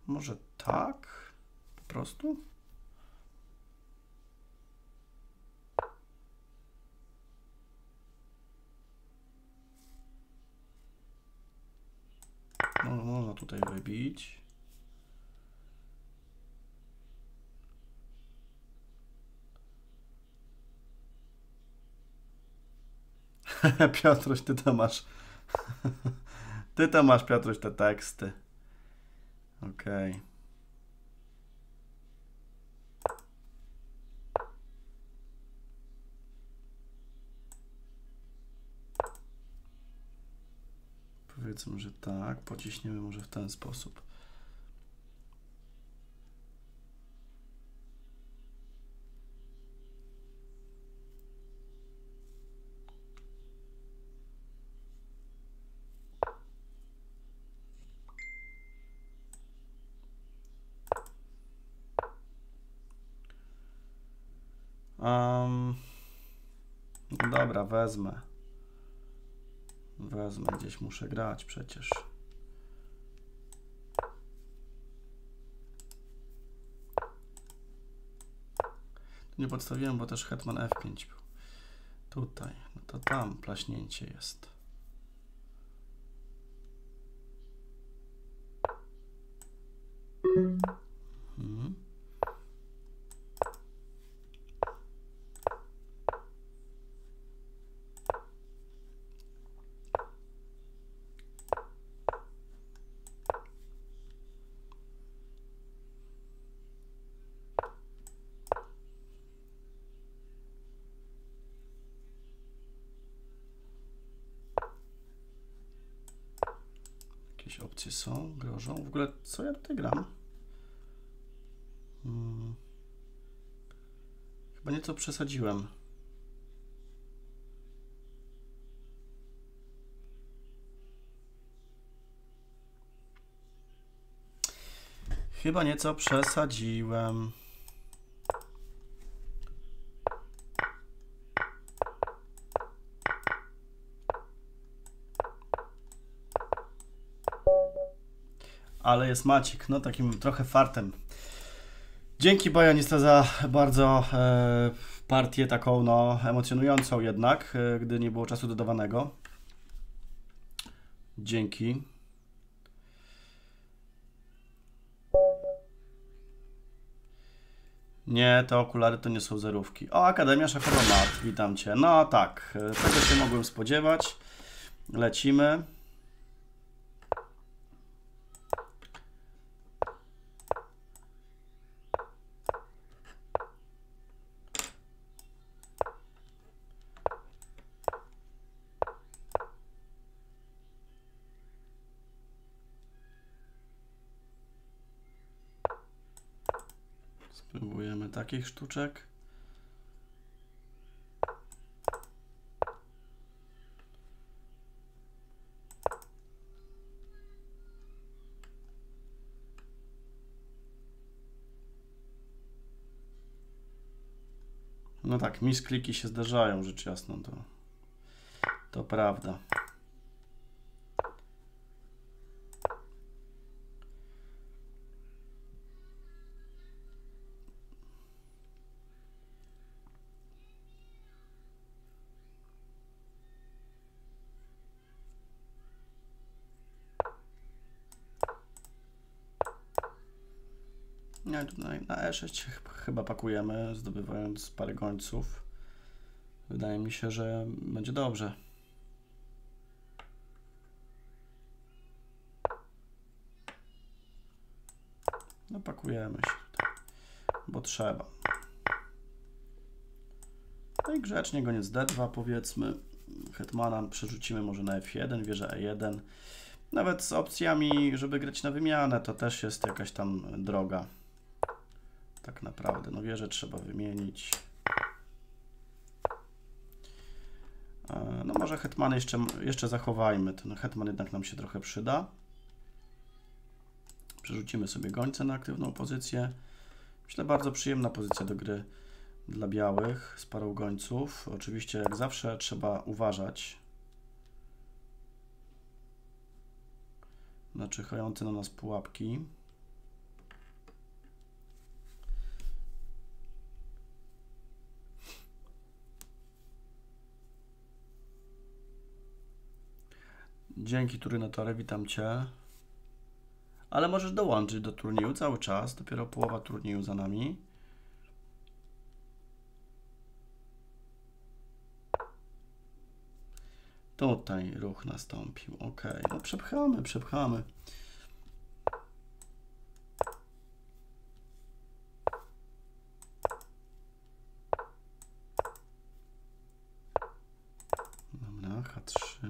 Może tak? Po prostu? No, można tutaj wybić. [laughs] Piotruś, ty tam masz. [laughs] Ty tam masz, Piotruś, te teksty. Okej. Powiedzmy, że tak. Pociśniemy może w ten sposób. Um, dobra, wezmę. Wezmę, gdzieś muszę grać przecież. Nie podstawiłem, bo też hetman F5 był. Tutaj, no to tam plaśnięcie jest. Mhm. Jakieś opcje są, grożą. W ogóle co ja tutaj gram? Hmm. Chyba nieco przesadziłem. Chyba nieco przesadziłem. Ale jest Macik, no takim trochę fartem. Dzięki Bajanista za bardzo e, partię taką no emocjonującą jednak, e, gdy nie było czasu dodawanego. Dzięki. Nie, te okulary to nie są zerówki. O, Akademia Szachowa Mat, witam Cię. No tak, e, tego się mogłem spodziewać. Lecimy. Spróbujemy takich sztuczek. No tak, miskliki się zdarzają, rzecz jasną, to, to prawda. Nie, tutaj na E6 ch- chyba pakujemy, zdobywając parę gońców. Wydaje mi się, że będzie dobrze. No pakujemy się tutaj, bo trzeba. No i grzecznie goniec D2 powiedzmy. Hetmana przerzucimy może na F1, wieżę E1. Nawet z opcjami, żeby grać na wymianę, to też jest jakaś tam droga tak naprawdę. No wieże trzeba wymienić. E, no może hetmany jeszcze, jeszcze zachowajmy. Ten hetman jednak nam się trochę przyda. Przerzucimy sobie gońce na aktywną pozycję. Myślę bardzo przyjemna pozycja do gry dla białych z parą gońców. Oczywiście jak zawsze trzeba uważać na czyhające na nas pułapki. Dzięki Turynatore, witam Cię. Ale możesz dołączyć do turnieju cały czas, dopiero połowa turnieju za nami. Tutaj ruch nastąpił. Ok, no przepchamy, przepchamy. Dobra, H3.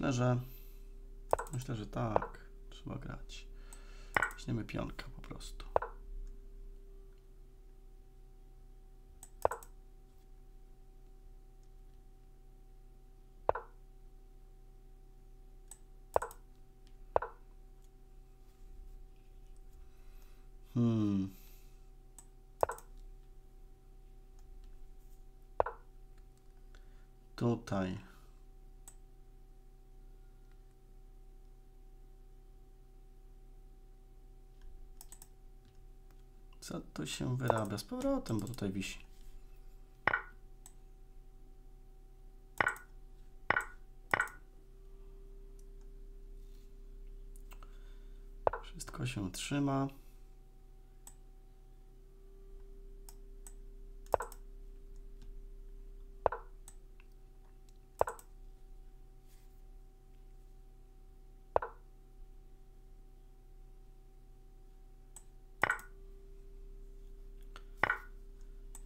Myślę, że myślę, że tak. Trzeba grać. Weźmiemy pionka po prostu. Hmm. Tutaj. Co tu się wyrabia z powrotem, bo tutaj wisi. Wszystko się trzyma.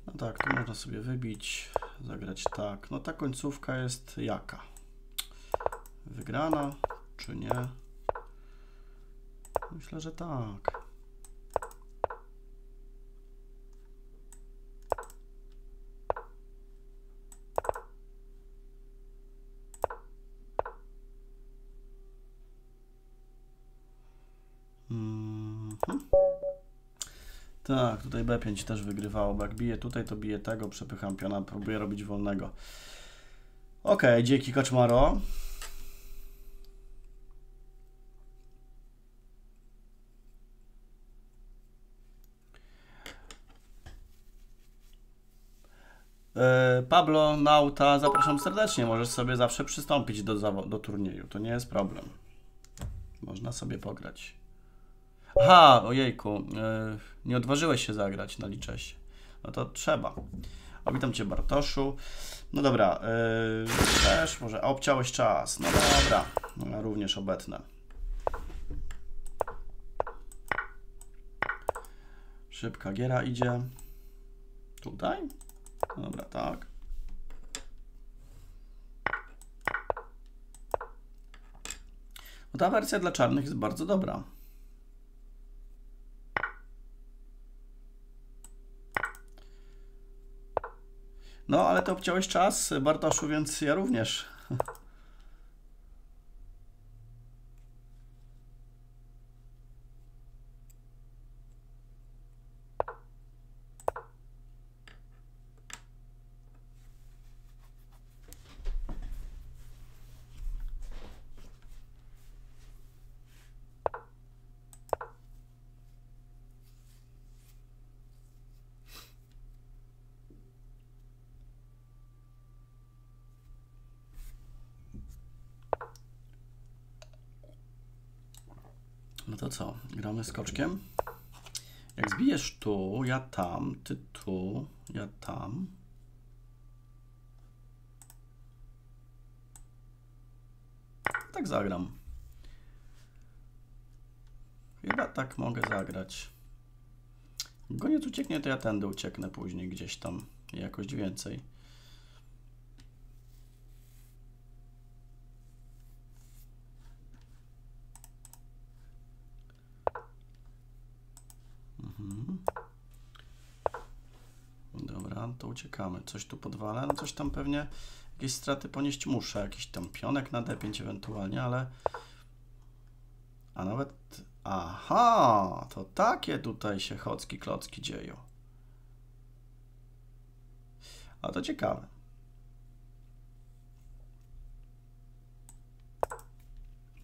No tak, sobie wybić, zagrać tak. No ta końcówka jest jaka? Wygrana, czy nie? Myślę, że tak. Mhm. Tak, tutaj B5 też wygrywało, bo jak bije tutaj, to bije tego, przepycham piona, próbuję robić wolnego. Okay, dzięki Kaczmaro. E, Pablo, Nauta, zapraszam serdecznie. Możesz sobie zawsze przystąpić do, do turnieju. To nie jest problem. Można sobie pograć. Aha, ojejku, yy, nie odważyłeś się zagrać na liczesie. No to trzeba. Witam Cię Bartoszu. No dobra, yy, też może obciąłeś czas. No dobra, również obetnę. Szybka giera idzie. Tutaj? No dobra, tak. No ta wersja dla czarnych jest bardzo dobra. No, ale to obciąłeś czas, Bartoszu, więc ja również. No to co? Gramy skoczkiem? Jak zbijesz tu, ja tam, ty tu, ja tam. Tak zagram. Chyba tak mogę zagrać. Goniec ucieknie, to ja tędy ucieknę później gdzieś tam. Jakoś więcej. czekamy. Coś tu podwalę, no coś tam pewnie jakieś straty ponieść muszę. Jakiś tam pionek na D5 ewentualnie, ale... A nawet... Aha! To takie tutaj się chocki klocki dzieją. A to ciekawe.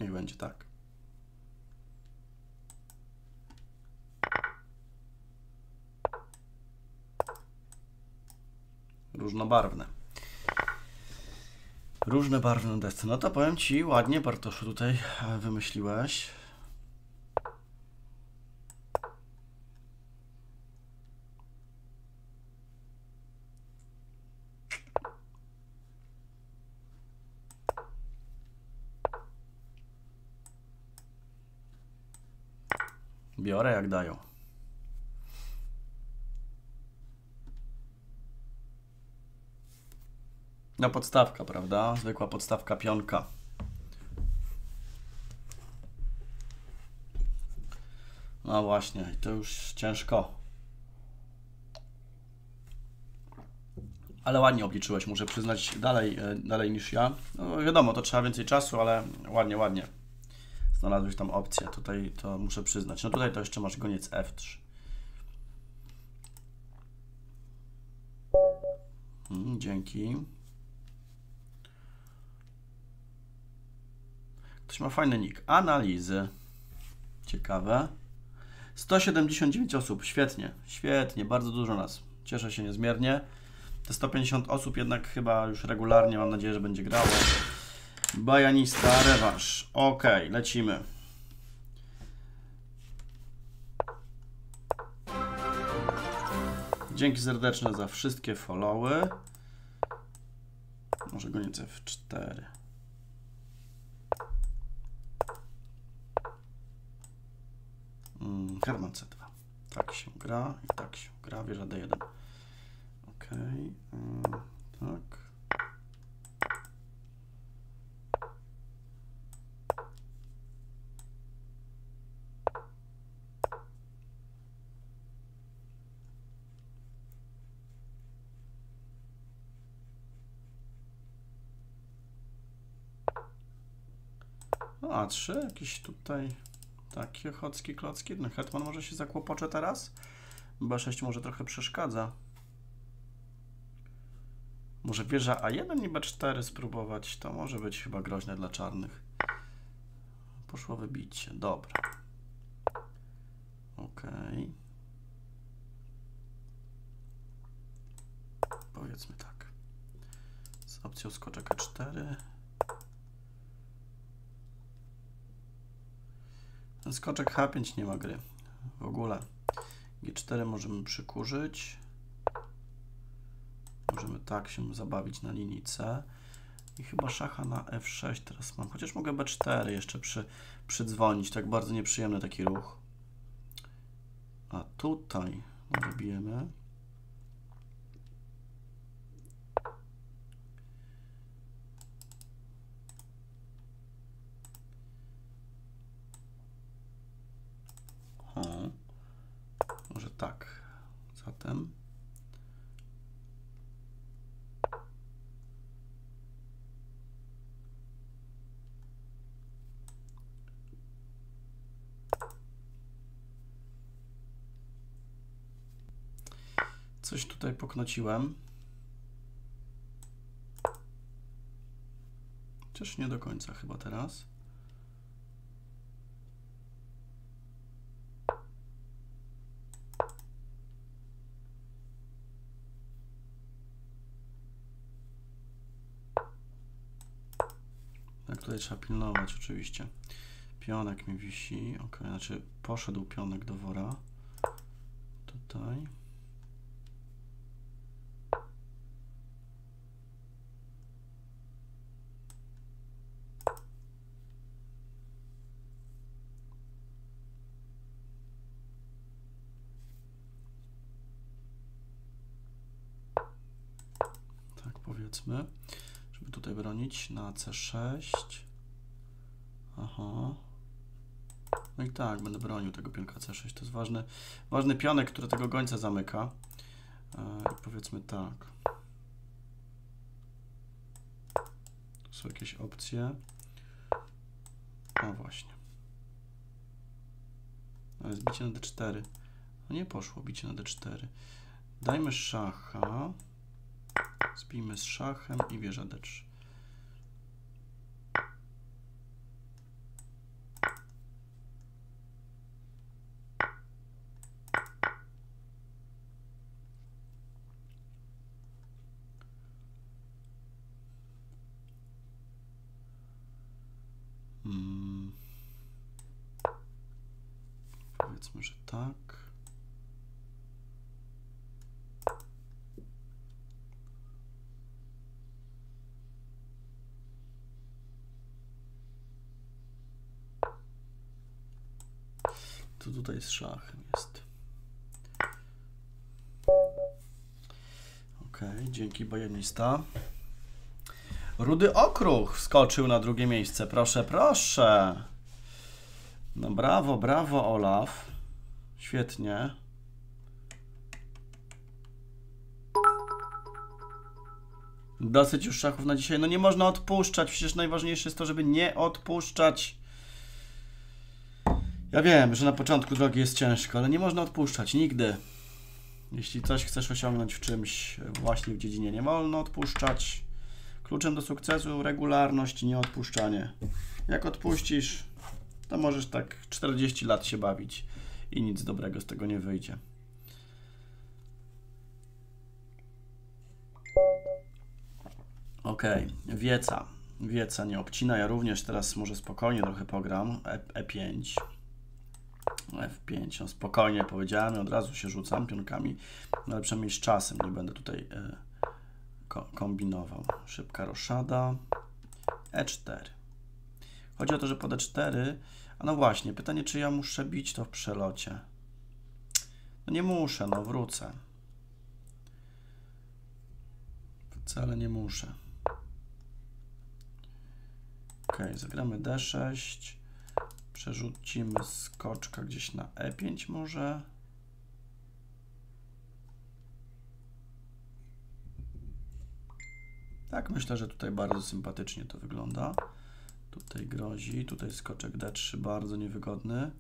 Niech będzie tak. Różnobarwne. Różne barwne desce. No to powiem Ci, ładnie Bartoszu tutaj e, wymyśliłeś. Biorę jak dają. No podstawka, prawda? Zwykła podstawka pionka. No właśnie, to już ciężko. Ale ładnie obliczyłeś, muszę przyznać, dalej, e, dalej niż ja. No wiadomo, to trzeba więcej czasu, ale ładnie, ładnie. Znalazłeś tam opcję, tutaj to muszę przyznać. No tutaj to jeszcze masz goniec F3. Mm, dzięki. Ma fajny nick. Analizy. Ciekawe. 179 osób. Świetnie, świetnie. Bardzo dużo nas. Cieszę się niezmiernie. Te 150 osób jednak chyba już regularnie, mam nadzieję, że będzie grało. Bajanista, rewanż. Ok, lecimy. Dzięki serdeczne za wszystkie followy. Może goniec F4. Mm, Herman C2. Tak się gra i tak się gra. Wieża D1. Ok. mm, tak. No, A3, jakiś tutaj takie chocki klocki. No, Hetman może się zakłopocze teraz. B6 może trochę przeszkadza. Może wieża A1 i B4 spróbować. To może być chyba groźne dla czarnych. Poszło wybicie. Dobra. Ok. Powiedzmy tak. Z opcją skoczek A4. Skoczek H5 nie ma gry. W ogóle. G4 możemy przykurzyć. Możemy tak się zabawić na linii C. I chyba szacha na F6 teraz mam. Chociaż mogę B4 jeszcze przy, przydzwonić. Tak bardzo nieprzyjemny taki ruch. A tutaj może bijemy. O, może tak. Zatem. Coś tutaj poknociłem. Chociaż nie do końca chyba teraz. Tak, tutaj trzeba pilnować oczywiście. Pionek mi wisi. Ok, znaczy poszedł pionek do wora. Tutaj. Tak powiedzmy żeby tutaj bronić na C6. Aha. No i tak, będę bronił tego pionka C6. To jest ważny, ważny pionek, który tego gońca zamyka. E, powiedzmy tak. Tu są jakieś opcje. O właśnie. No jest bicie na D4. No nie poszło bicie na D4. Dajmy szacha. Zbijmy z szachem i wieża D3. Powiedzmy, że tak. Tu tutaj z szachem jest. Ok, dzięki bajanista. Rudy Okruch wskoczył na drugie miejsce. Proszę, proszę. No brawo, brawo Olaf. Świetnie. Dosyć już szachów na dzisiaj. No nie można odpuszczać. Przecież najważniejsze jest to, żeby nie odpuszczać. Ja wiem, że na początku drogi jest ciężko, ale nie można odpuszczać. Nigdy. Jeśli coś chcesz osiągnąć w czymś właśnie w dziedzinie, nie wolno odpuszczać. Kluczem do sukcesu regularność i nieodpuszczanie. Jak odpuścisz, to możesz tak 40 lat się bawić i nic dobrego z tego nie wyjdzie. Ok, wieca. Wieca nie obcina. Ja również teraz może spokojnie trochę pogram. E, E5. F5. No spokojnie powiedziałem, od razu się rzucam pionkami, no ale przynajmniej z czasem nie będę tutaj e, ko kombinował. Szybka roszada. E4. Chodzi o to, że pod E4, a no właśnie, pytanie, czy ja muszę bić to w przelocie? No nie muszę, no wrócę. Wcale nie muszę. Ok, zagramy D6. Przerzucimy skoczka gdzieś na E5 może. Tak, myślę, że tutaj bardzo sympatycznie to wygląda. Tutaj grozi, tutaj skoczek D3 bardzo niewygodny.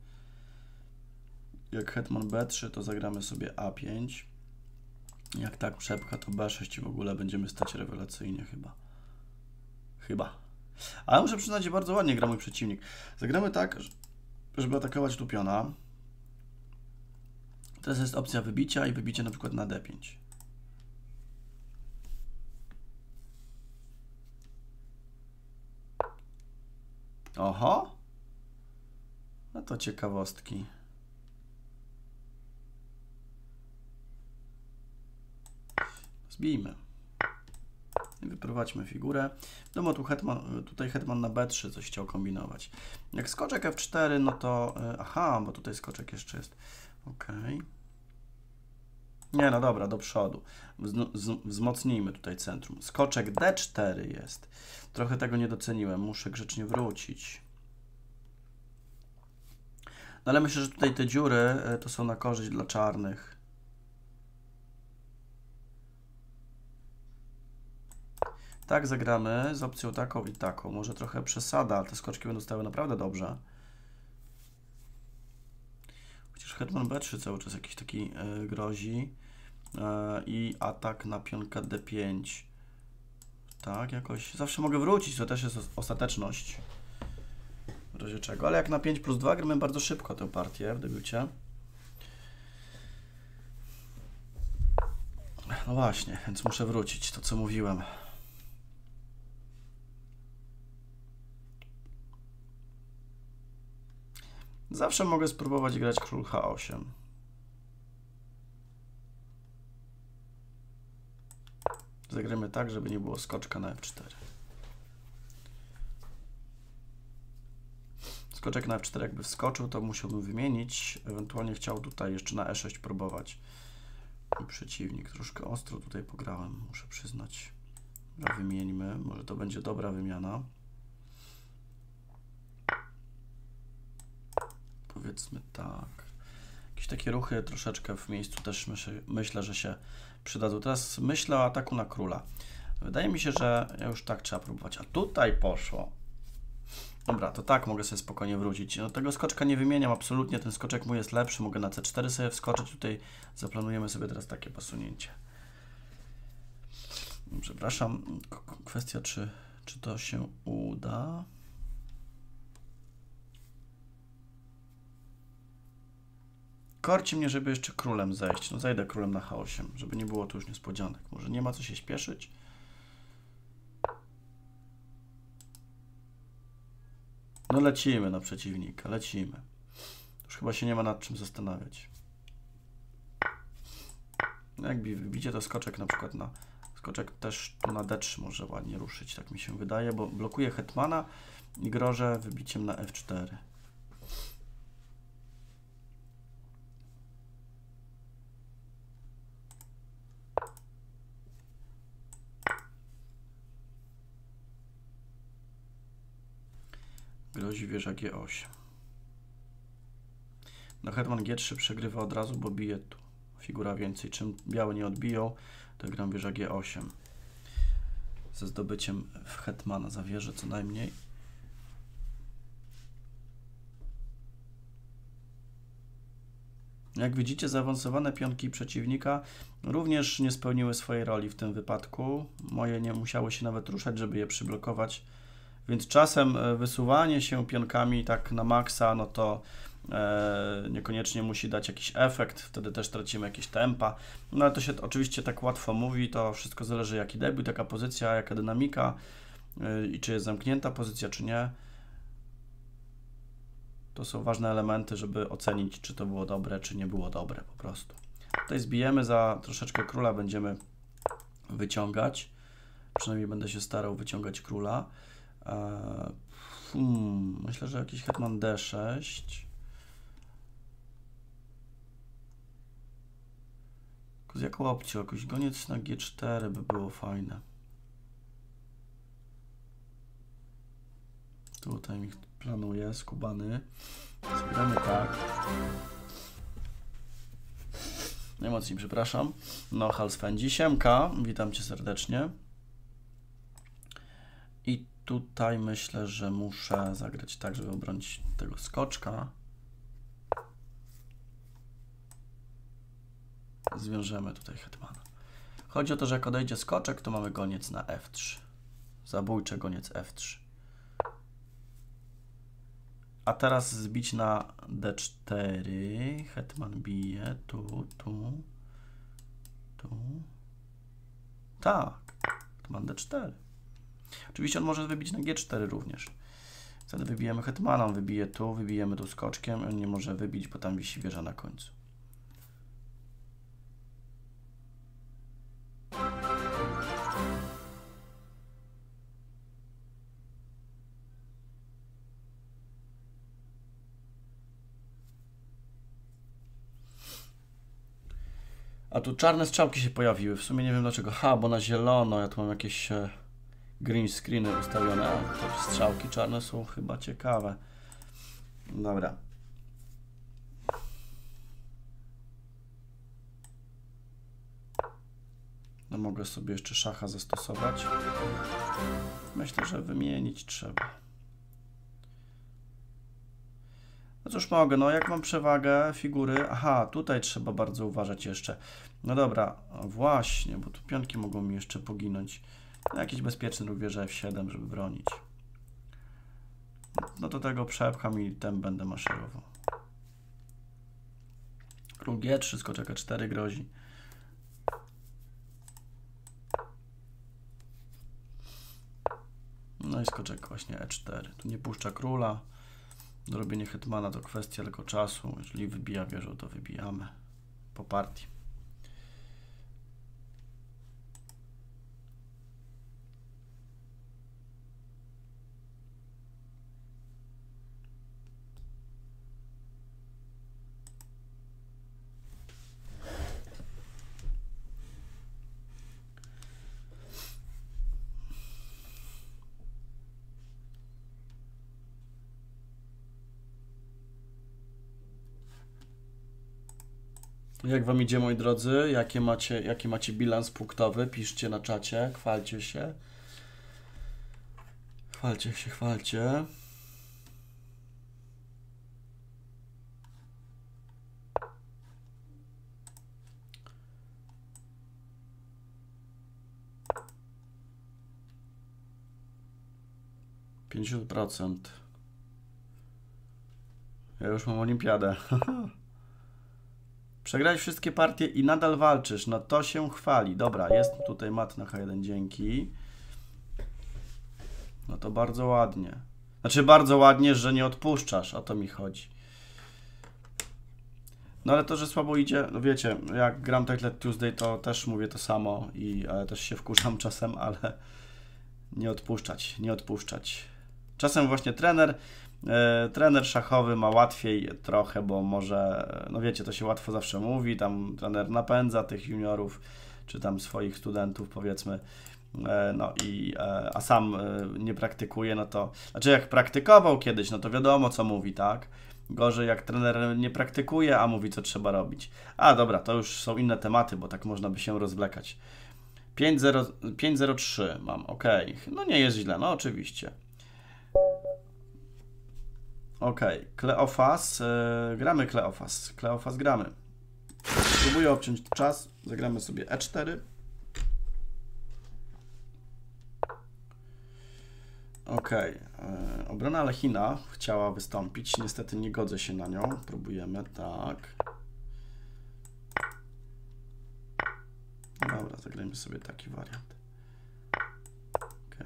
Jak hetman B3 to zagramy sobie A5. Jak tak przepcha to B6 i w ogóle będziemy stać rewelacyjnie chyba. Chyba. Ale muszę przyznać, że bardzo ładnie gra mój przeciwnik. Zagramy tak, żeby atakować tu piona. Teraz jest opcja wybicia i wybicie na przykład na D5. Oho. No to ciekawostki. Zbijmy. Wyprowadźmy figurę. No tu hetman, tutaj hetman na B3 coś chciał kombinować. Jak skoczek F4, no to... E, aha, bo tutaj skoczek jeszcze jest. Ok. Nie, no dobra, do przodu. Wzmocnijmy tutaj centrum. Skoczek D4 jest. Trochę tego nie doceniłem. Muszę grzecznie wrócić. No ale myślę, że tutaj te dziury e, to są na korzyść dla czarnych. Tak zagramy z opcją taką i taką. Może trochę przesada, ale te skoczki będą stały naprawdę dobrze. Chociaż hetman b3 cały czas jakiś taki yy, grozi. Yy, I atak na pionka d5. Tak, jakoś. Zawsze mogę wrócić, to też jest ostateczność. W razie czego. Ale jak na 5 plus 2 gramy bardzo szybko tę partię w debiucie. No właśnie, więc muszę wrócić, to co mówiłem. Zawsze mogę spróbować grać król H8. Zagramy tak, żeby nie było skoczka na F4. Skoczek na F4 jakby wskoczył, to musiałbym wymienić. Ewentualnie chciał tutaj jeszcze na E6 próbować. Przeciwnik. Troszkę ostro tutaj pograłem, muszę przyznać. Wymieńmy. Może to będzie dobra wymiana. Powiedzmy tak. Jakieś takie ruchy troszeczkę w miejscu też myślę, że się przydadzą. Teraz myślę o ataku na króla. Wydaje mi się, że już tak trzeba próbować. A tutaj poszło. Dobra, to tak mogę sobie spokojnie wrócić. No tego skoczka nie wymieniam absolutnie, ten skoczek mój jest lepszy, mogę na C4 sobie wskoczyć. Tutaj zaplanujemy sobie teraz takie posunięcie. Przepraszam, kwestia czy, czy to się uda. Korci mnie, żeby jeszcze królem zejść. No zajdę królem na H8, żeby nie było tu już niespodzianek. Może nie ma co się śpieszyć? No lecimy na przeciwnika, lecimy. Już chyba się nie ma nad czym zastanawiać. No jakby wybicie to skoczek na przykład na skoczek też tu na D3 może ładnie ruszyć, tak mi się wydaje, bo blokuje hetmana i grożę wybiciem na F4. Grozi wieża G8. No hetman G3 przegrywa od razu, bo bije tu figura więcej. Czym białe nie odbiją, to gram wieża G8. Ze zdobyciem w hetmana za wieżę co najmniej. Jak widzicie, zaawansowane pionki przeciwnika również nie spełniły swojej roli w tym wypadku. Moje nie musiały się nawet ruszać, żeby je przyblokować. Więc czasem e, wysuwanie się pionkami tak na maksa, no to e, niekoniecznie musi dać jakiś efekt, wtedy też tracimy jakieś tempa. No ale to się oczywiście tak łatwo mówi, to wszystko zależy jaki debiut, jaka pozycja, jaka dynamika e, i czy jest zamknięta pozycja, czy nie. To są ważne elementy, żeby ocenić, czy to było dobre, czy nie było dobre po prostu. Tutaj zbijemy za troszeczkę króla, będziemy wyciągać. Przynajmniej będę się starał wyciągać króla. Hmm, myślę, że jakiś hetman d6. Z jaką opcją? Jakoś goniec na g4 by było fajne. Tutaj mi planuje skubany. Zgramy tak. Najmocniej przepraszam. No, hal spędzi. Siemka, witam Cię serdecznie. I tutaj myślę, że muszę zagrać tak, żeby obronić tego skoczka. Zwiążemy tutaj hetmana. Chodzi o to, że jak odejdzie skoczek, to mamy goniec na f3. Zabójczy goniec f3. A teraz zbić na d4. Hetman bije. Tu, tu, tu. Tak. Hetman d4. Oczywiście on może wybić na G4 również. Wtedy wybijemy hetmana, on wybije tu, wybijemy tu skoczkiem, on nie może wybić, bo tam wisi wieża na końcu. A tu czarne strzałki się pojawiły. W sumie nie wiem dlaczego. Ha, bo na zielono. Ja tu mam jakieś e, green screeny ustawione. A, te strzałki czarne są chyba ciekawe. Dobra. No mogę sobie jeszcze szacha zastosować. Myślę, że wymienić trzeba. No cóż mogę, no jak mam przewagę figury, aha, tutaj trzeba bardzo uważać jeszcze. No dobra, właśnie, bo tu pionki mogą mi jeszcze poginąć. Jakiś bezpieczny ruch wieżę F7, żeby bronić. No do tego przepcham i ten będę maszerował. Król G3, skoczek E4 grozi. No i skoczek właśnie E4. Tu nie puszcza króla. Zrobienie hetmana to kwestia tylko czasu. Jeżeli wybija wieżą, to wybijamy po partii. Jak wam idzie, moi drodzy? Jakie macie, jaki macie bilans punktowy? Piszcie na czacie, chwalcie się. Chwalcie się, chwalcie. Pięćdziesiąt procent. Ja już mam olimpiadę. [laughs] Przegrałeś wszystkie partie i nadal walczysz. No to się chwali. Dobra, jest tutaj mat na H1, dzięki. No to bardzo ładnie. Znaczy bardzo ładnie, że nie odpuszczasz, o to mi chodzi. No ale to, że słabo idzie, no wiecie, jak gram Title Tuesday, to też mówię to samo i e, też się wkurzam [laughs] czasem, ale nie odpuszczać, nie odpuszczać. Czasem właśnie trener, trener szachowy ma łatwiej trochę, bo może, no wiecie, to się łatwo zawsze mówi, tam trener napędza tych juniorów, czy tam swoich studentów powiedzmy, e, no i, e, a sam e, nie praktykuje, no to, znaczy jak praktykował kiedyś, no to wiadomo co mówi, tak? Gorzej jak trener nie praktykuje, a mówi co trzeba robić. A dobra, to już są inne tematy, bo tak można by się rozwlekać. 5-0 5-0-3 mam, ok. No nie jest źle, no oczywiście. Ok, Kleofas, yy, gramy Kleofas, Kleofas gramy. Spróbuję obciąć czas, zagramy sobie E4. Ok, yy, obrona Lechina chciała wystąpić, niestety nie godzę się na nią, próbujemy, tak. Dobra, zagrajmy sobie taki wariant. Ok.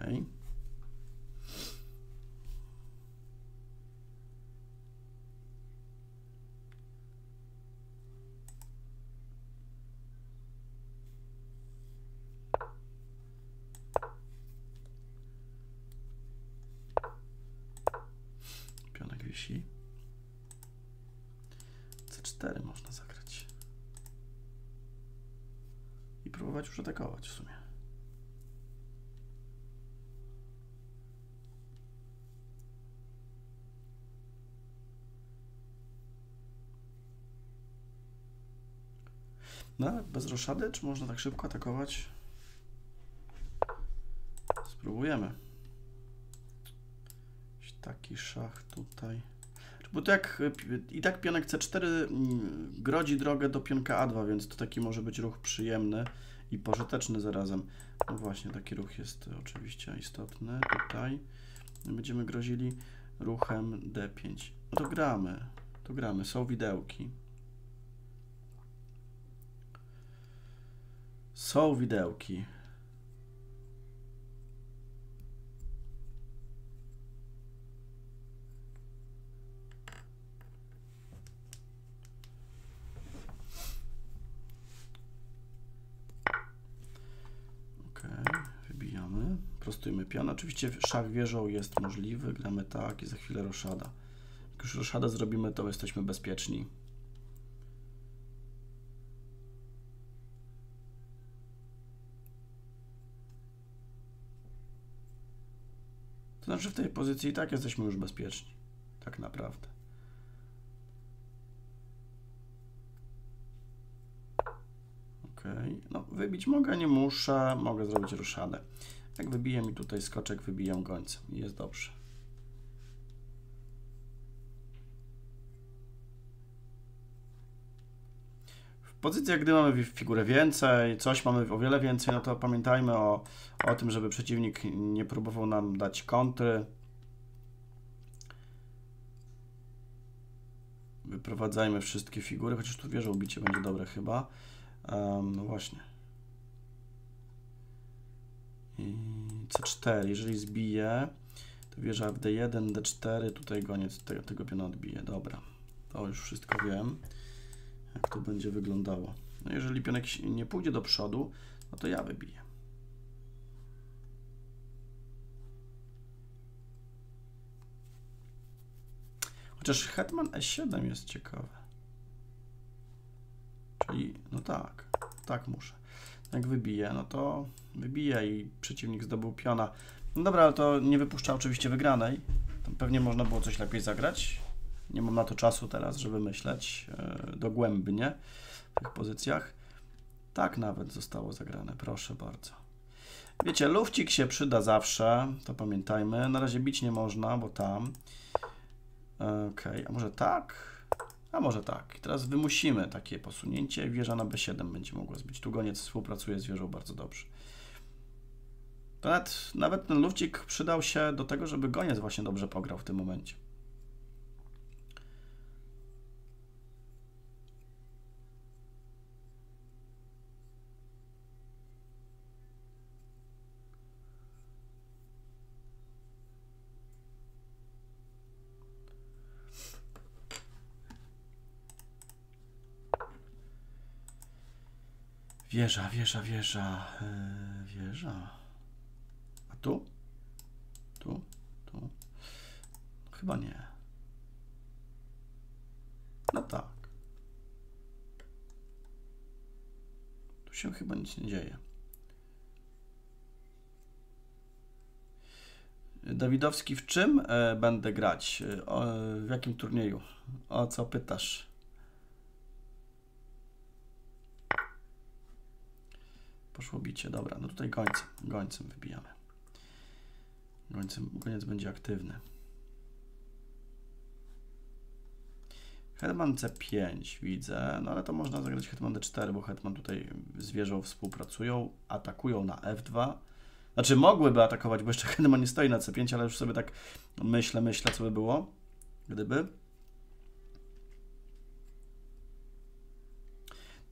Pionek wisi. C4 można zagrać. I próbować już atakować w sumie. No, bez roszady, czy można tak szybko atakować? Spróbujemy. Taki szach tutaj. Bo to jak y, i tak pionek C4 mm, grodzi drogę do pionka A2, więc to taki może być ruch przyjemny i pożyteczny zarazem. No właśnie, taki ruch jest oczywiście istotny tutaj. Będziemy grozili ruchem D5. No to gramy, to gramy, są widełki. Są widełki. Okej, wybijamy. Prostujmy pion. Oczywiście szach wieżą jest możliwy. Gramy tak i za chwilę roszada. Jak już roszadę zrobimy, to jesteśmy bezpieczni. To znaczy w tej pozycji i tak jesteśmy już bezpieczni. Tak naprawdę. Okej, no wybić mogę, nie muszę, mogę zrobić ruszadę. Jak wybiję mi tutaj skoczek, wybijam gońcem jest dobrze. W pozycjach, gdy mamy figurę więcej, coś mamy o wiele więcej, no to pamiętajmy o, o tym, żeby przeciwnik nie próbował nam dać kontry. Wyprowadzajmy wszystkie figury, chociaż tu wieżą bicie będzie dobre chyba. Em, no właśnie. I C4, jeżeli zbije, to wieża w D1, D4, tutaj goniec tego, tego piona odbije. Dobra, to już wszystko wiem, jak to będzie wyglądało. No jeżeli pionek nie pójdzie do przodu, no to ja wybiję. Chociaż hetman E7 jest ciekawe. Czyli, no tak, tak muszę. Jak wybiję, no to wybiję i przeciwnik zdobył piona. No dobra, ale to nie wypuszcza oczywiście wygranej. Tam pewnie można było coś lepiej zagrać. Nie mam na to czasu teraz, żeby myśleć e, dogłębnie w tych pozycjach. Tak nawet zostało zagrane, proszę bardzo. Wiecie, lufcik się przyda zawsze, to pamiętajmy. Na razie bić nie można, bo tam. Okej, a może tak? A może tak. Teraz wymusimy takie posunięcie. Wieża na B7 będzie mogła zbić. Tu goniec współpracuje z wieżą bardzo dobrze. To nawet, nawet ten lufcik przydał się do tego, żeby goniec właśnie dobrze pograł w tym momencie. Wieża, wieża, wieża, yy, wieża. A tu? Tu? Tu? Chyba nie. No tak. Tu się chyba nic nie dzieje. Dawidowski, w czym e, będę grać? E, w jakim turnieju? O co pytasz? Poszło bicie, dobra. No tutaj gońcem, gońcem wybijamy. Gońcem, goniec będzie aktywny. Hetman C5 widzę, no ale to można zagrać Hetman D4, bo Hetman tutaj z wieżą współpracują, atakują na F2. Znaczy mogłyby atakować, bo jeszcze [laughs] Hetman nie stoi na C5, ale już sobie tak myślę, myślę, co by było, gdyby.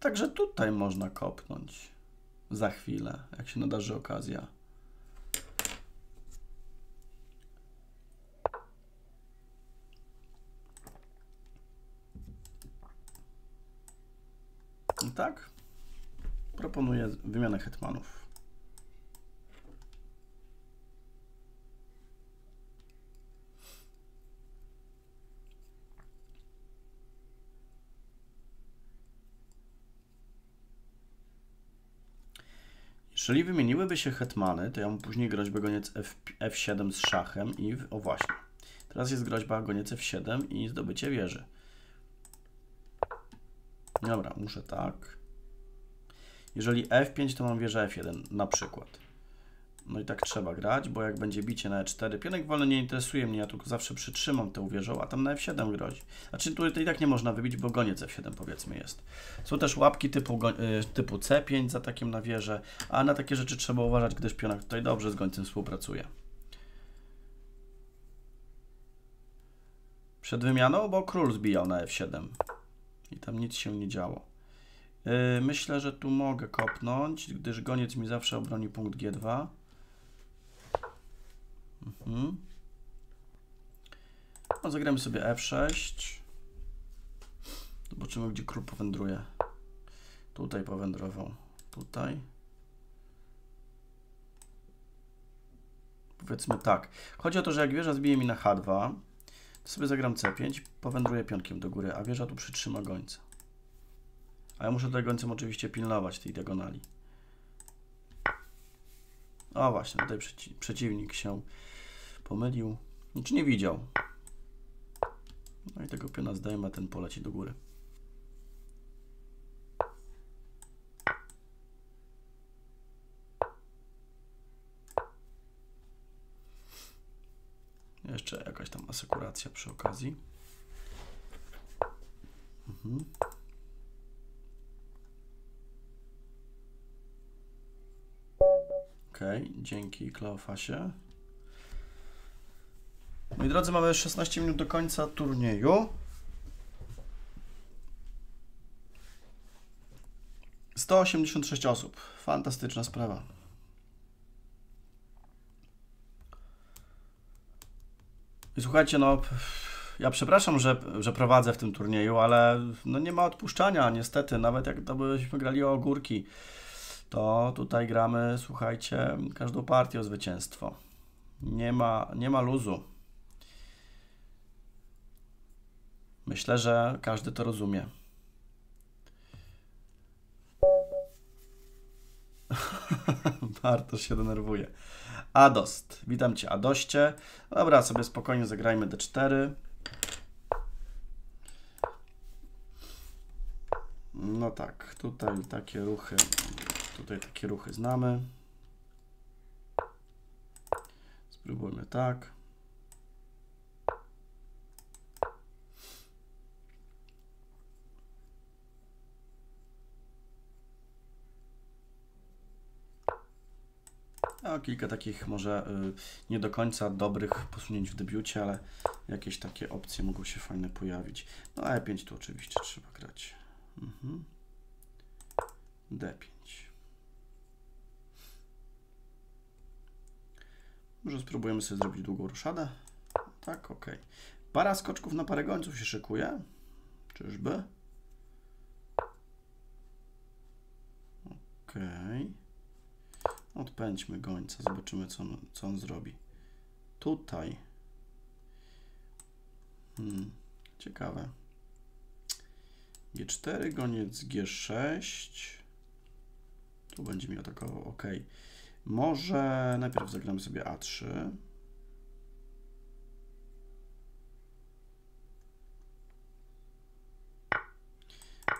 Także tutaj można kopnąć za chwilę, jak się nadarzy okazja. I tak proponuję wymianę hetmanów. Jeżeli wymieniłyby się hetmany, to ja mam później groźbę goniec F, F7 z szachem i... W, o właśnie. Teraz jest groźba goniec F7 i zdobycie wieży. Dobra, muszę tak. Jeżeli F5, to mam wieżę F1 na przykład. No i tak trzeba grać, bo jak będzie bicie na E4, pionek wolny nie interesuje mnie, ja tylko zawsze przytrzymam tę wieżą, a tam na F7 grozi. Znaczy tu i tak nie można wybić, bo goniec F7 powiedzmy jest. Są też łapki typu, y, typu C5 za takim na wieżę, a na takie rzeczy trzeba uważać, gdyż pionek tutaj dobrze z gońcem współpracuje. Przed wymianą, bo król zbijał na F7 i tam nic się nie działo. Yy, myślę, że tu mogę kopnąć, gdyż goniec mi zawsze obroni punkt G2. Mhm. No, zagramy sobie F6. Zobaczymy, gdzie król powędruje. Tutaj powędrował. Tutaj. Powiedzmy tak. Chodzi o to, że jak wieża zbije mi na H2, to sobie zagram C5, powędruję pionkiem do góry, a wieża tu przytrzyma gońca. A ja muszę tutaj gońcem oczywiście pilnować tej diagonali. O właśnie, tutaj przeci przeciwnik się pomylił. Znaczy nie widział. No i tego piona zdejmę, a ten poleci do góry. Jeszcze jakaś tam asekuracja przy okazji. Mhm. Ok, dzięki Kleofasie. Moi drodzy, mamy 16 minut do końca turnieju. Sto osiemdziesiąt sześć osób. Fantastyczna sprawa. I słuchajcie, no, ja przepraszam, że, że prowadzę w tym turnieju, ale no nie ma odpuszczania, niestety. Nawet jak to byśmy grali o ogórki, to tutaj gramy, słuchajcie, każdą partię o zwycięstwo. Nie ma, nie ma luzu. Myślę, że każdy to rozumie. [laughs] Bartosz się denerwuje. Adost. Witam Cię, Adoście. Dobra, sobie spokojnie zagrajmy D4. No tak, tutaj takie ruchy, tutaj takie ruchy znamy. Spróbujmy tak. No, kilka takich może y, nie do końca dobrych posunięć w debiucie, ale jakieś takie opcje mogą się fajne pojawić. No E5 tu oczywiście trzeba grać. Mhm. D5. Może spróbujemy sobie zrobić długą ruszadę. Tak, ok. Para skoczków na parę gońców się szykuje. Czyżby? Okej. Odpędźmy gońca, zobaczymy co on, co on zrobi. Tutaj. Hmm, ciekawe. G4, goniec G6. Tu będzie mi atakował, ok. Może najpierw zagramy sobie A3.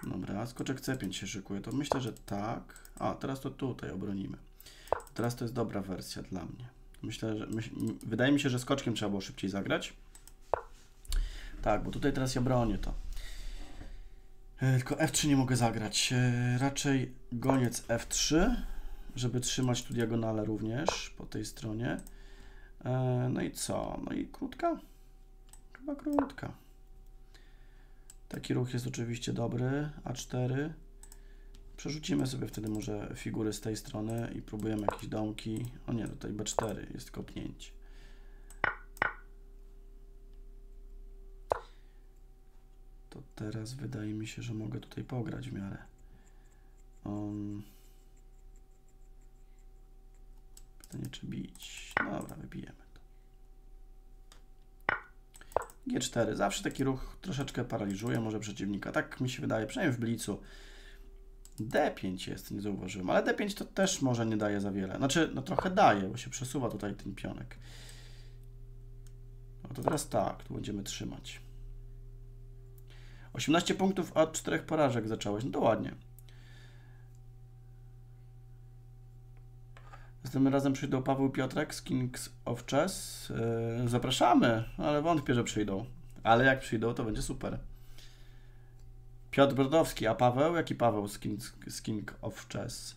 Dobra, skoczek C5 się szykuje, to myślę, że tak. A, teraz to tutaj obronimy. Teraz to jest dobra wersja dla mnie. Myślę, że myśl, wydaje mi się, że skoczkiem trzeba było szybciej zagrać. Tak, bo tutaj teraz ja bronię to. E, Tylko F3 nie mogę zagrać. E, Raczej goniec F3, żeby trzymać tu diagonale również po tej stronie. E, No i co? No i krótka? Chyba krótka. Taki ruch jest oczywiście dobry. A4. Przerzucimy sobie wtedy może figury z tej strony i próbujemy jakieś domki. O nie, tutaj B4 jest kopnięcie. To teraz wydaje mi się, że mogę tutaj pograć w miarę. Um, pytanie, czy bić. Dobra, wybijemy to. G4. Zawsze taki ruch troszeczkę paraliżuje może przeciwnika. Tak mi się wydaje, przynajmniej w blicu. D5 jest, nie zauważyłem, ale D5 to też może nie daje za wiele. Znaczy, no trochę daje, bo się przesuwa tutaj ten pionek. No to teraz tak, tu będziemy trzymać. 18 punktów od 4 porażek zacząłeś, no to ładnie. Następnym razem przyjdą Paweł Piotrek z Kings of Chess. Yy, zapraszamy, ale wątpię, że przyjdą. Ale jak przyjdą, to będzie super. Piotr Brodowski, a Paweł? Jaki Paweł z King, z King of Chess?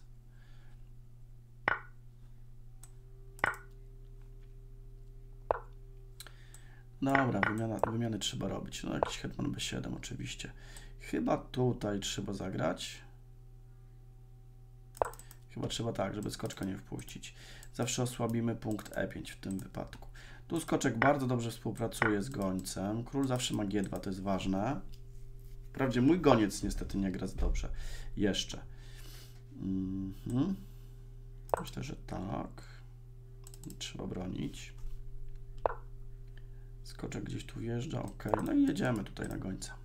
Dobra, wymiana, wymiany trzeba robić. No jakiś Hetman B7 oczywiście. Chyba tutaj trzeba zagrać. Chyba trzeba tak, żeby skoczka nie wpuścić. Zawsze osłabimy punkt E5 w tym wypadku. Tu skoczek bardzo dobrze współpracuje z gońcem. Król zawsze ma G2, to jest ważne. Wprawdzie mój goniec niestety nie gra za dobrze. Jeszcze. Mhm. Myślę, że tak. Trzeba bronić. Skoczek gdzieś tu wjeżdża, ok. No i jedziemy tutaj na gońca.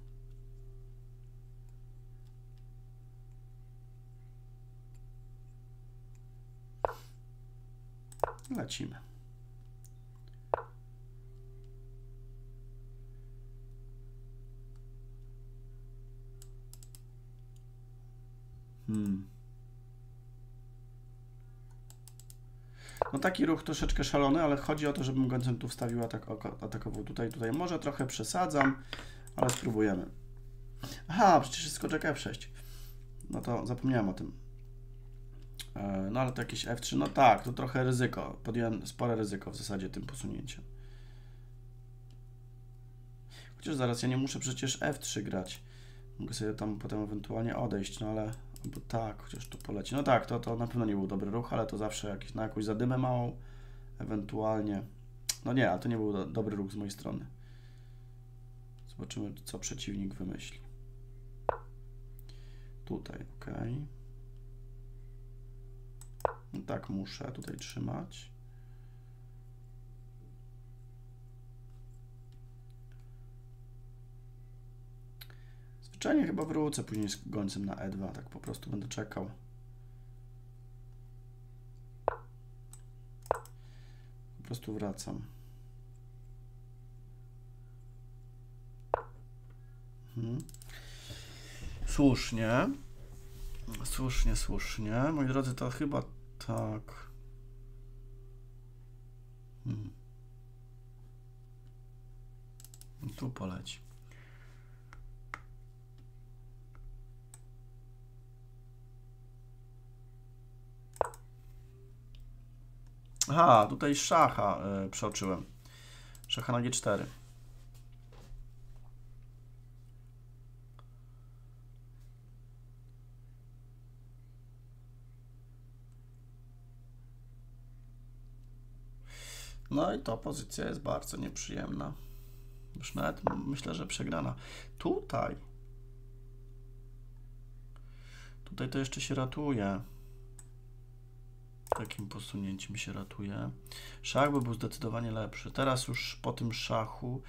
Lecimy. Hmm. No taki ruch troszeczkę szalony, ale chodzi o to, żebym gońcem tu wstawił atak, atakował tutaj, tutaj. Może trochę przesadzam, ale spróbujemy. Aha, przecież jest skoczek F6. No to zapomniałem o tym. E, no ale to jakieś F3, no tak, to trochę ryzyko. Podjąłem spore ryzyko w zasadzie tym posunięciem. Chociaż zaraz ja nie muszę przecież F3 grać. Mogę sobie tam potem ewentualnie odejść, no ale bo tak, chociaż tu poleci. No tak, to, to na pewno nie był dobry ruch, ale to zawsze jakiś, na jakąś zadymę małą, ewentualnie. No nie, ale to nie był do, dobry ruch z mojej strony. Zobaczymy, co przeciwnik wymyśli. Tutaj, ok. No tak, muszę tutaj trzymać. Zwyczajnie chyba wrócę później z gońcem na E2, tak po prostu będę czekał. Po prostu wracam. Mhm. Słusznie. Słusznie, słusznie. Moi drodzy, to chyba tak. Hmm. Tu poleci. Aha, tutaj szacha y, przeoczyłem. Szacha na G4. No i to pozycja jest bardzo nieprzyjemna. Już nawet myślę, że przegrana. Tutaj. Tutaj to jeszcze się ratuje. Takim posunięciem się ratuje. Szach by był zdecydowanie lepszy. Teraz już po tym szachu,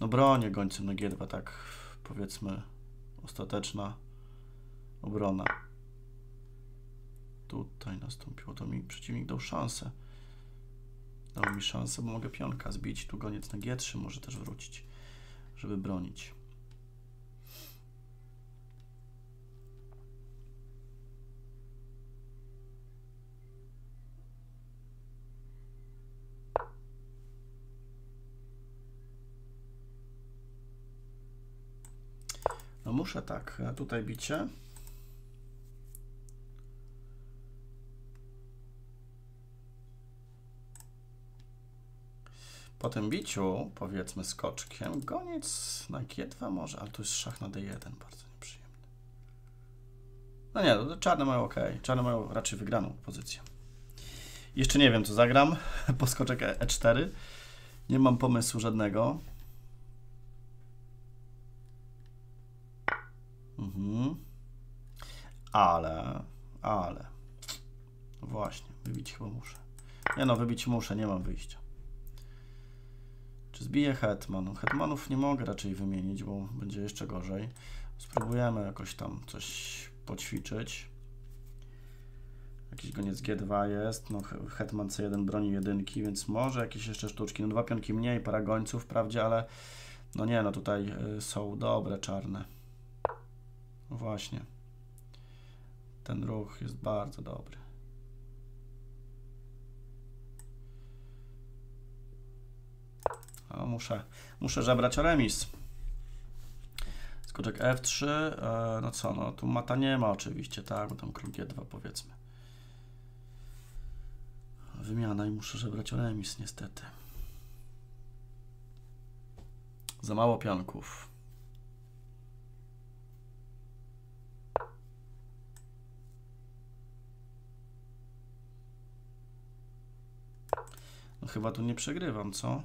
no bronię gońcem na G2, tak powiedzmy ostateczna obrona. Tutaj nastąpiło, to mi przeciwnik dał szansę. Dał mi szansę, bo mogę pionka zbić. Tu goniec na G3 może też wrócić, żeby bronić. No muszę tak, a tutaj bicie. Po tym biciu, powiedzmy skoczkiem, goniec na G2 może, ale to jest szach na D1, bardzo nieprzyjemny. No nie, to czarne mają ok, czarne mają raczej wygraną pozycję. Jeszcze nie wiem, co zagram, [laughs] po skoczek E4. Nie mam pomysłu żadnego. Mhm. Ale, ale. Właśnie, wybić chyba muszę. Nie no, wybić muszę, nie mam wyjścia. Czy zbiję hetman? Hetmanów nie mogę raczej wymienić, bo będzie jeszcze gorzej. Spróbujemy jakoś tam coś poćwiczyć. Jakiś goniec G2 jest, no hetman C1 broni jedynki, więc może jakieś jeszcze sztuczki. No dwa pionki mniej, para gońców wprawdzie, ale no nie, no tutaj y, są dobre czarne. Właśnie. Ten ruch jest bardzo dobry. O, muszę, muszę żebrać o remis. Skoczek F3, e, no co, no tu mata nie ma oczywiście, tak, bo tam król G2 powiedzmy. Wymiana i muszę żebrać o remis niestety. Za mało pionków. No chyba tu nie przegrywam, co?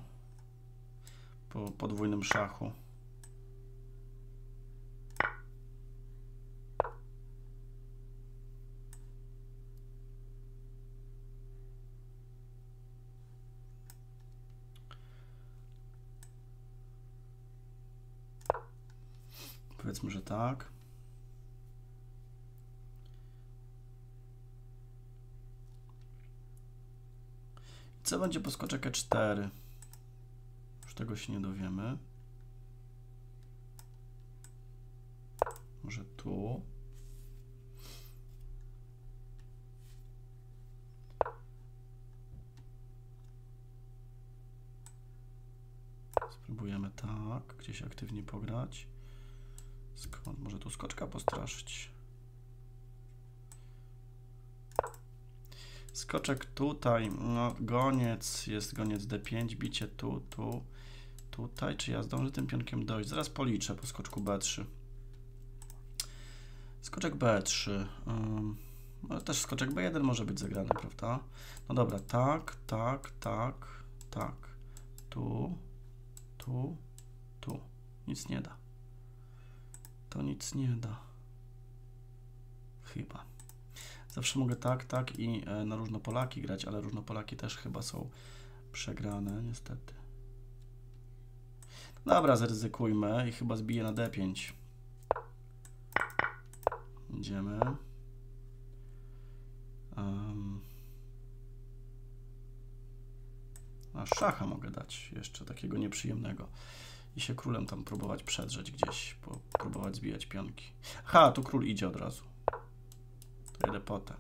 Po podwójnym szachu. Powiedzmy, że tak. Co będzie po skoczek E4? Już tego się nie dowiemy. Może tu. Spróbujemy tak, gdzieś aktywnie pograć. Skąd? Może tu skoczka postraszyć. Skoczek tutaj, no goniec, jest goniec D5, bicie tu, tu, tutaj. Czy ja zdążę tym pionkiem dojść? Zaraz policzę po skoczku B3. Skoczek B3. Um, ale też skoczek B1 może być zagrany, prawda? No dobra, tak, tak, tak, tak. Tu, tu, tu. Nic nie da. To nic nie da. Chyba. Zawsze mogę tak, tak i e, na różnopolaki grać, ale różnopolaki też chyba są przegrane, niestety. Dobra, zaryzykujmy i chyba zbiję na D5. Idziemy. Um. A szacha mogę dać jeszcze takiego nieprzyjemnego. I się królem tam próbować przedrzeć gdzieś, próbować zbijać pionki. Ha, tu król idzie od razu. Potem.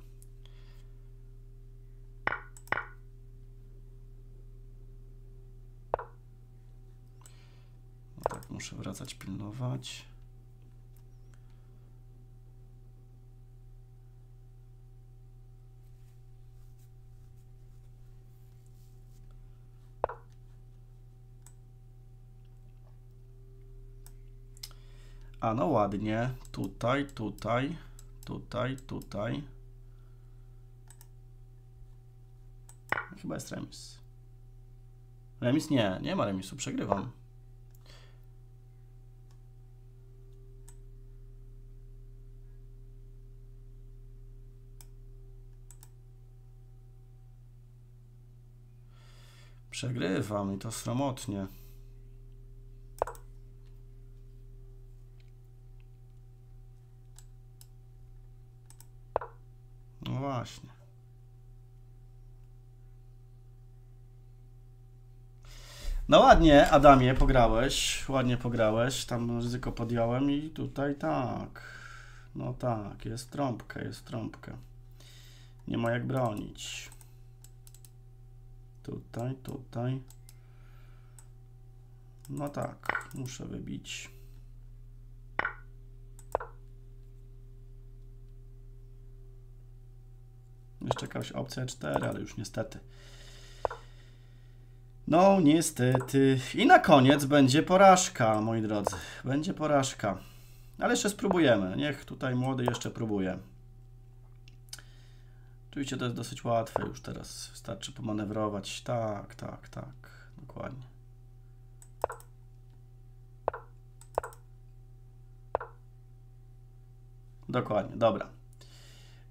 No tak, muszę wracać, pilnować. A no ładnie. Tutaj, tutaj tutaj, tutaj. Chyba jest remis. Remis? Nie, nie ma remisu, przegrywam. Przegrywam i to sromotnie. Właśnie. No ładnie, Adamie, pograłeś. Ładnie pograłeś. Tam ryzyko podjąłem i tutaj tak. No tak, jest trąbka, jest trąbka. Nie ma jak bronić. Tutaj, tutaj. No tak, muszę wybić. Jeszcze jakaś opcja 4, ale już niestety. No, niestety. I na koniec będzie porażka, moi drodzy. Będzie porażka. Ale jeszcze spróbujemy. Niech tutaj młody jeszcze próbuje. Oczywiście to jest dosyć łatwe już teraz. Wystarczy pomanewrować. Tak, tak, tak. Dokładnie. Dokładnie, dobra.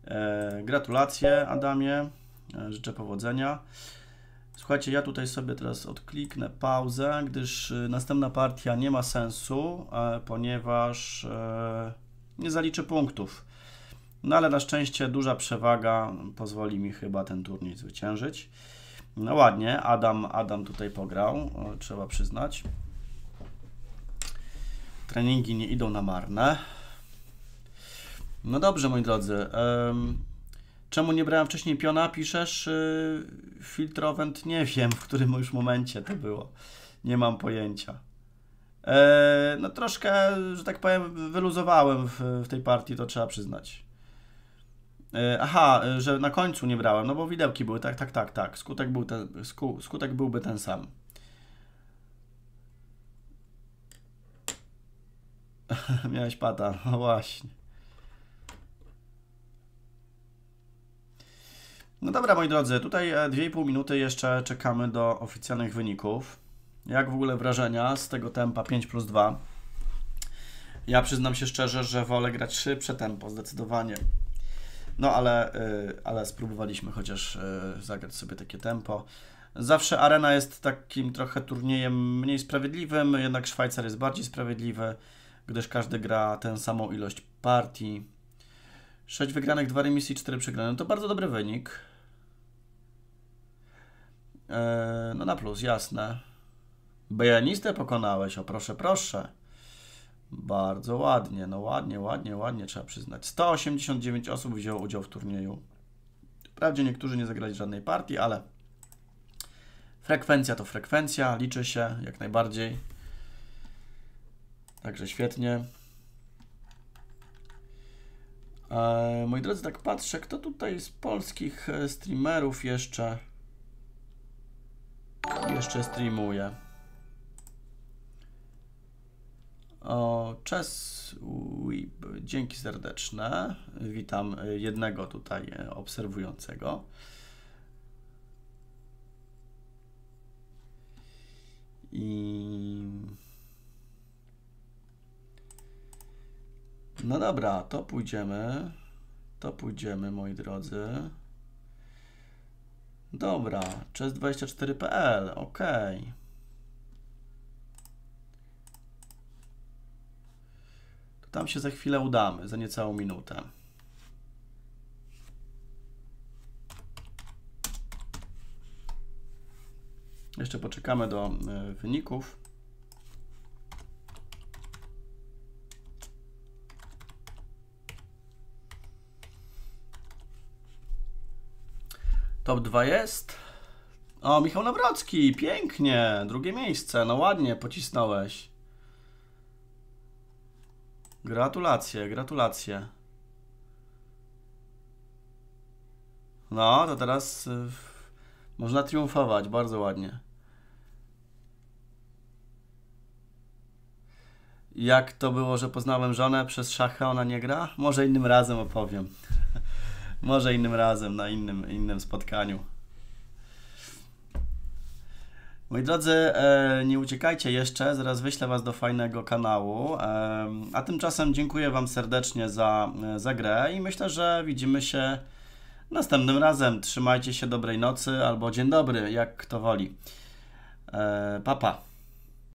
E, gratulacje Adamie. E, życzę powodzenia. Słuchajcie, ja tutaj sobie teraz odkliknę pauzę, gdyż y, następna partia nie ma sensu, e, ponieważ e, nie zaliczy punktów. No ale na szczęście duża przewaga pozwoli mi chyba ten turniej zwyciężyć. No ładnie, Adam, Adam tutaj pograł, trzeba przyznać. Treningi nie idą na marne. No dobrze, moi drodzy. Czemu nie brałem wcześniej piona? Piszesz yy, filtrowent? Nie wiem, w którym już momencie to było. Nie mam pojęcia. E, no troszkę, że tak powiem, wyluzowałem w, w tej partii, to trzeba przyznać. E, aha, że na końcu nie brałem, no bo widełki były, tak, tak, tak, tak. Skutek, był ten, sku, skutek byłby ten sam. [laughs] Miałeś pata, no właśnie. No dobra, moi drodzy, tutaj 2,5 e, minuty jeszcze czekamy do oficjalnych wyników. Jak w ogóle wrażenia z tego tempa 5 plus 2? Ja przyznam się szczerze, że wolę grać szybsze tempo, zdecydowanie. No ale, yy, ale spróbowaliśmy chociaż yy, zagrać sobie takie tempo. Zawsze arena jest takim trochę turniejem mniej sprawiedliwym, jednak Szwajcar jest bardziej sprawiedliwy, gdyż każdy gra tę samą ilość partii. 6 wygranych, 2 remisy i 4 przegrane. No to bardzo dobry wynik. Eee, no na plus, jasne. Bejanistę pokonałeś, o proszę, proszę. Bardzo ładnie, no ładnie, ładnie, ładnie trzeba przyznać. 189 osób wzięło udział w turnieju. Wprawdzie niektórzy nie zagrali żadnej partii, ale frekwencja to frekwencja, liczy się jak najbardziej. Także świetnie. E, moi drodzy, tak patrzę, kto tutaj z polskich e, streamerów jeszcze jeszcze streamuje. O, Czes dzięki serdeczne. Witam e, jednego tutaj obserwującego. I No dobra, to pójdziemy. To pójdziemy, moi drodzy. Dobra, chess24.pl, ok. To tam się za chwilę udamy, za niecałą minutę. Jeszcze poczekamy do e, wyników. Top 2 jest. O, Michał Nawrocki, pięknie. Drugie miejsce, no ładnie pocisnąłeś. Gratulacje, gratulacje. No, to teraz y, można triumfować, bardzo ładnie. Jak to było, że poznałem żonę przez szachy, ona nie gra? Może innym razem opowiem. Może innym razem, na innym, innym spotkaniu. Moi drodzy, e, nie uciekajcie jeszcze, zaraz wyślę Was do fajnego kanału. E, a tymczasem dziękuję Wam serdecznie za, e, za grę i myślę, że widzimy się następnym razem. Trzymajcie się dobrej nocy albo dzień dobry, jak kto woli. Papa.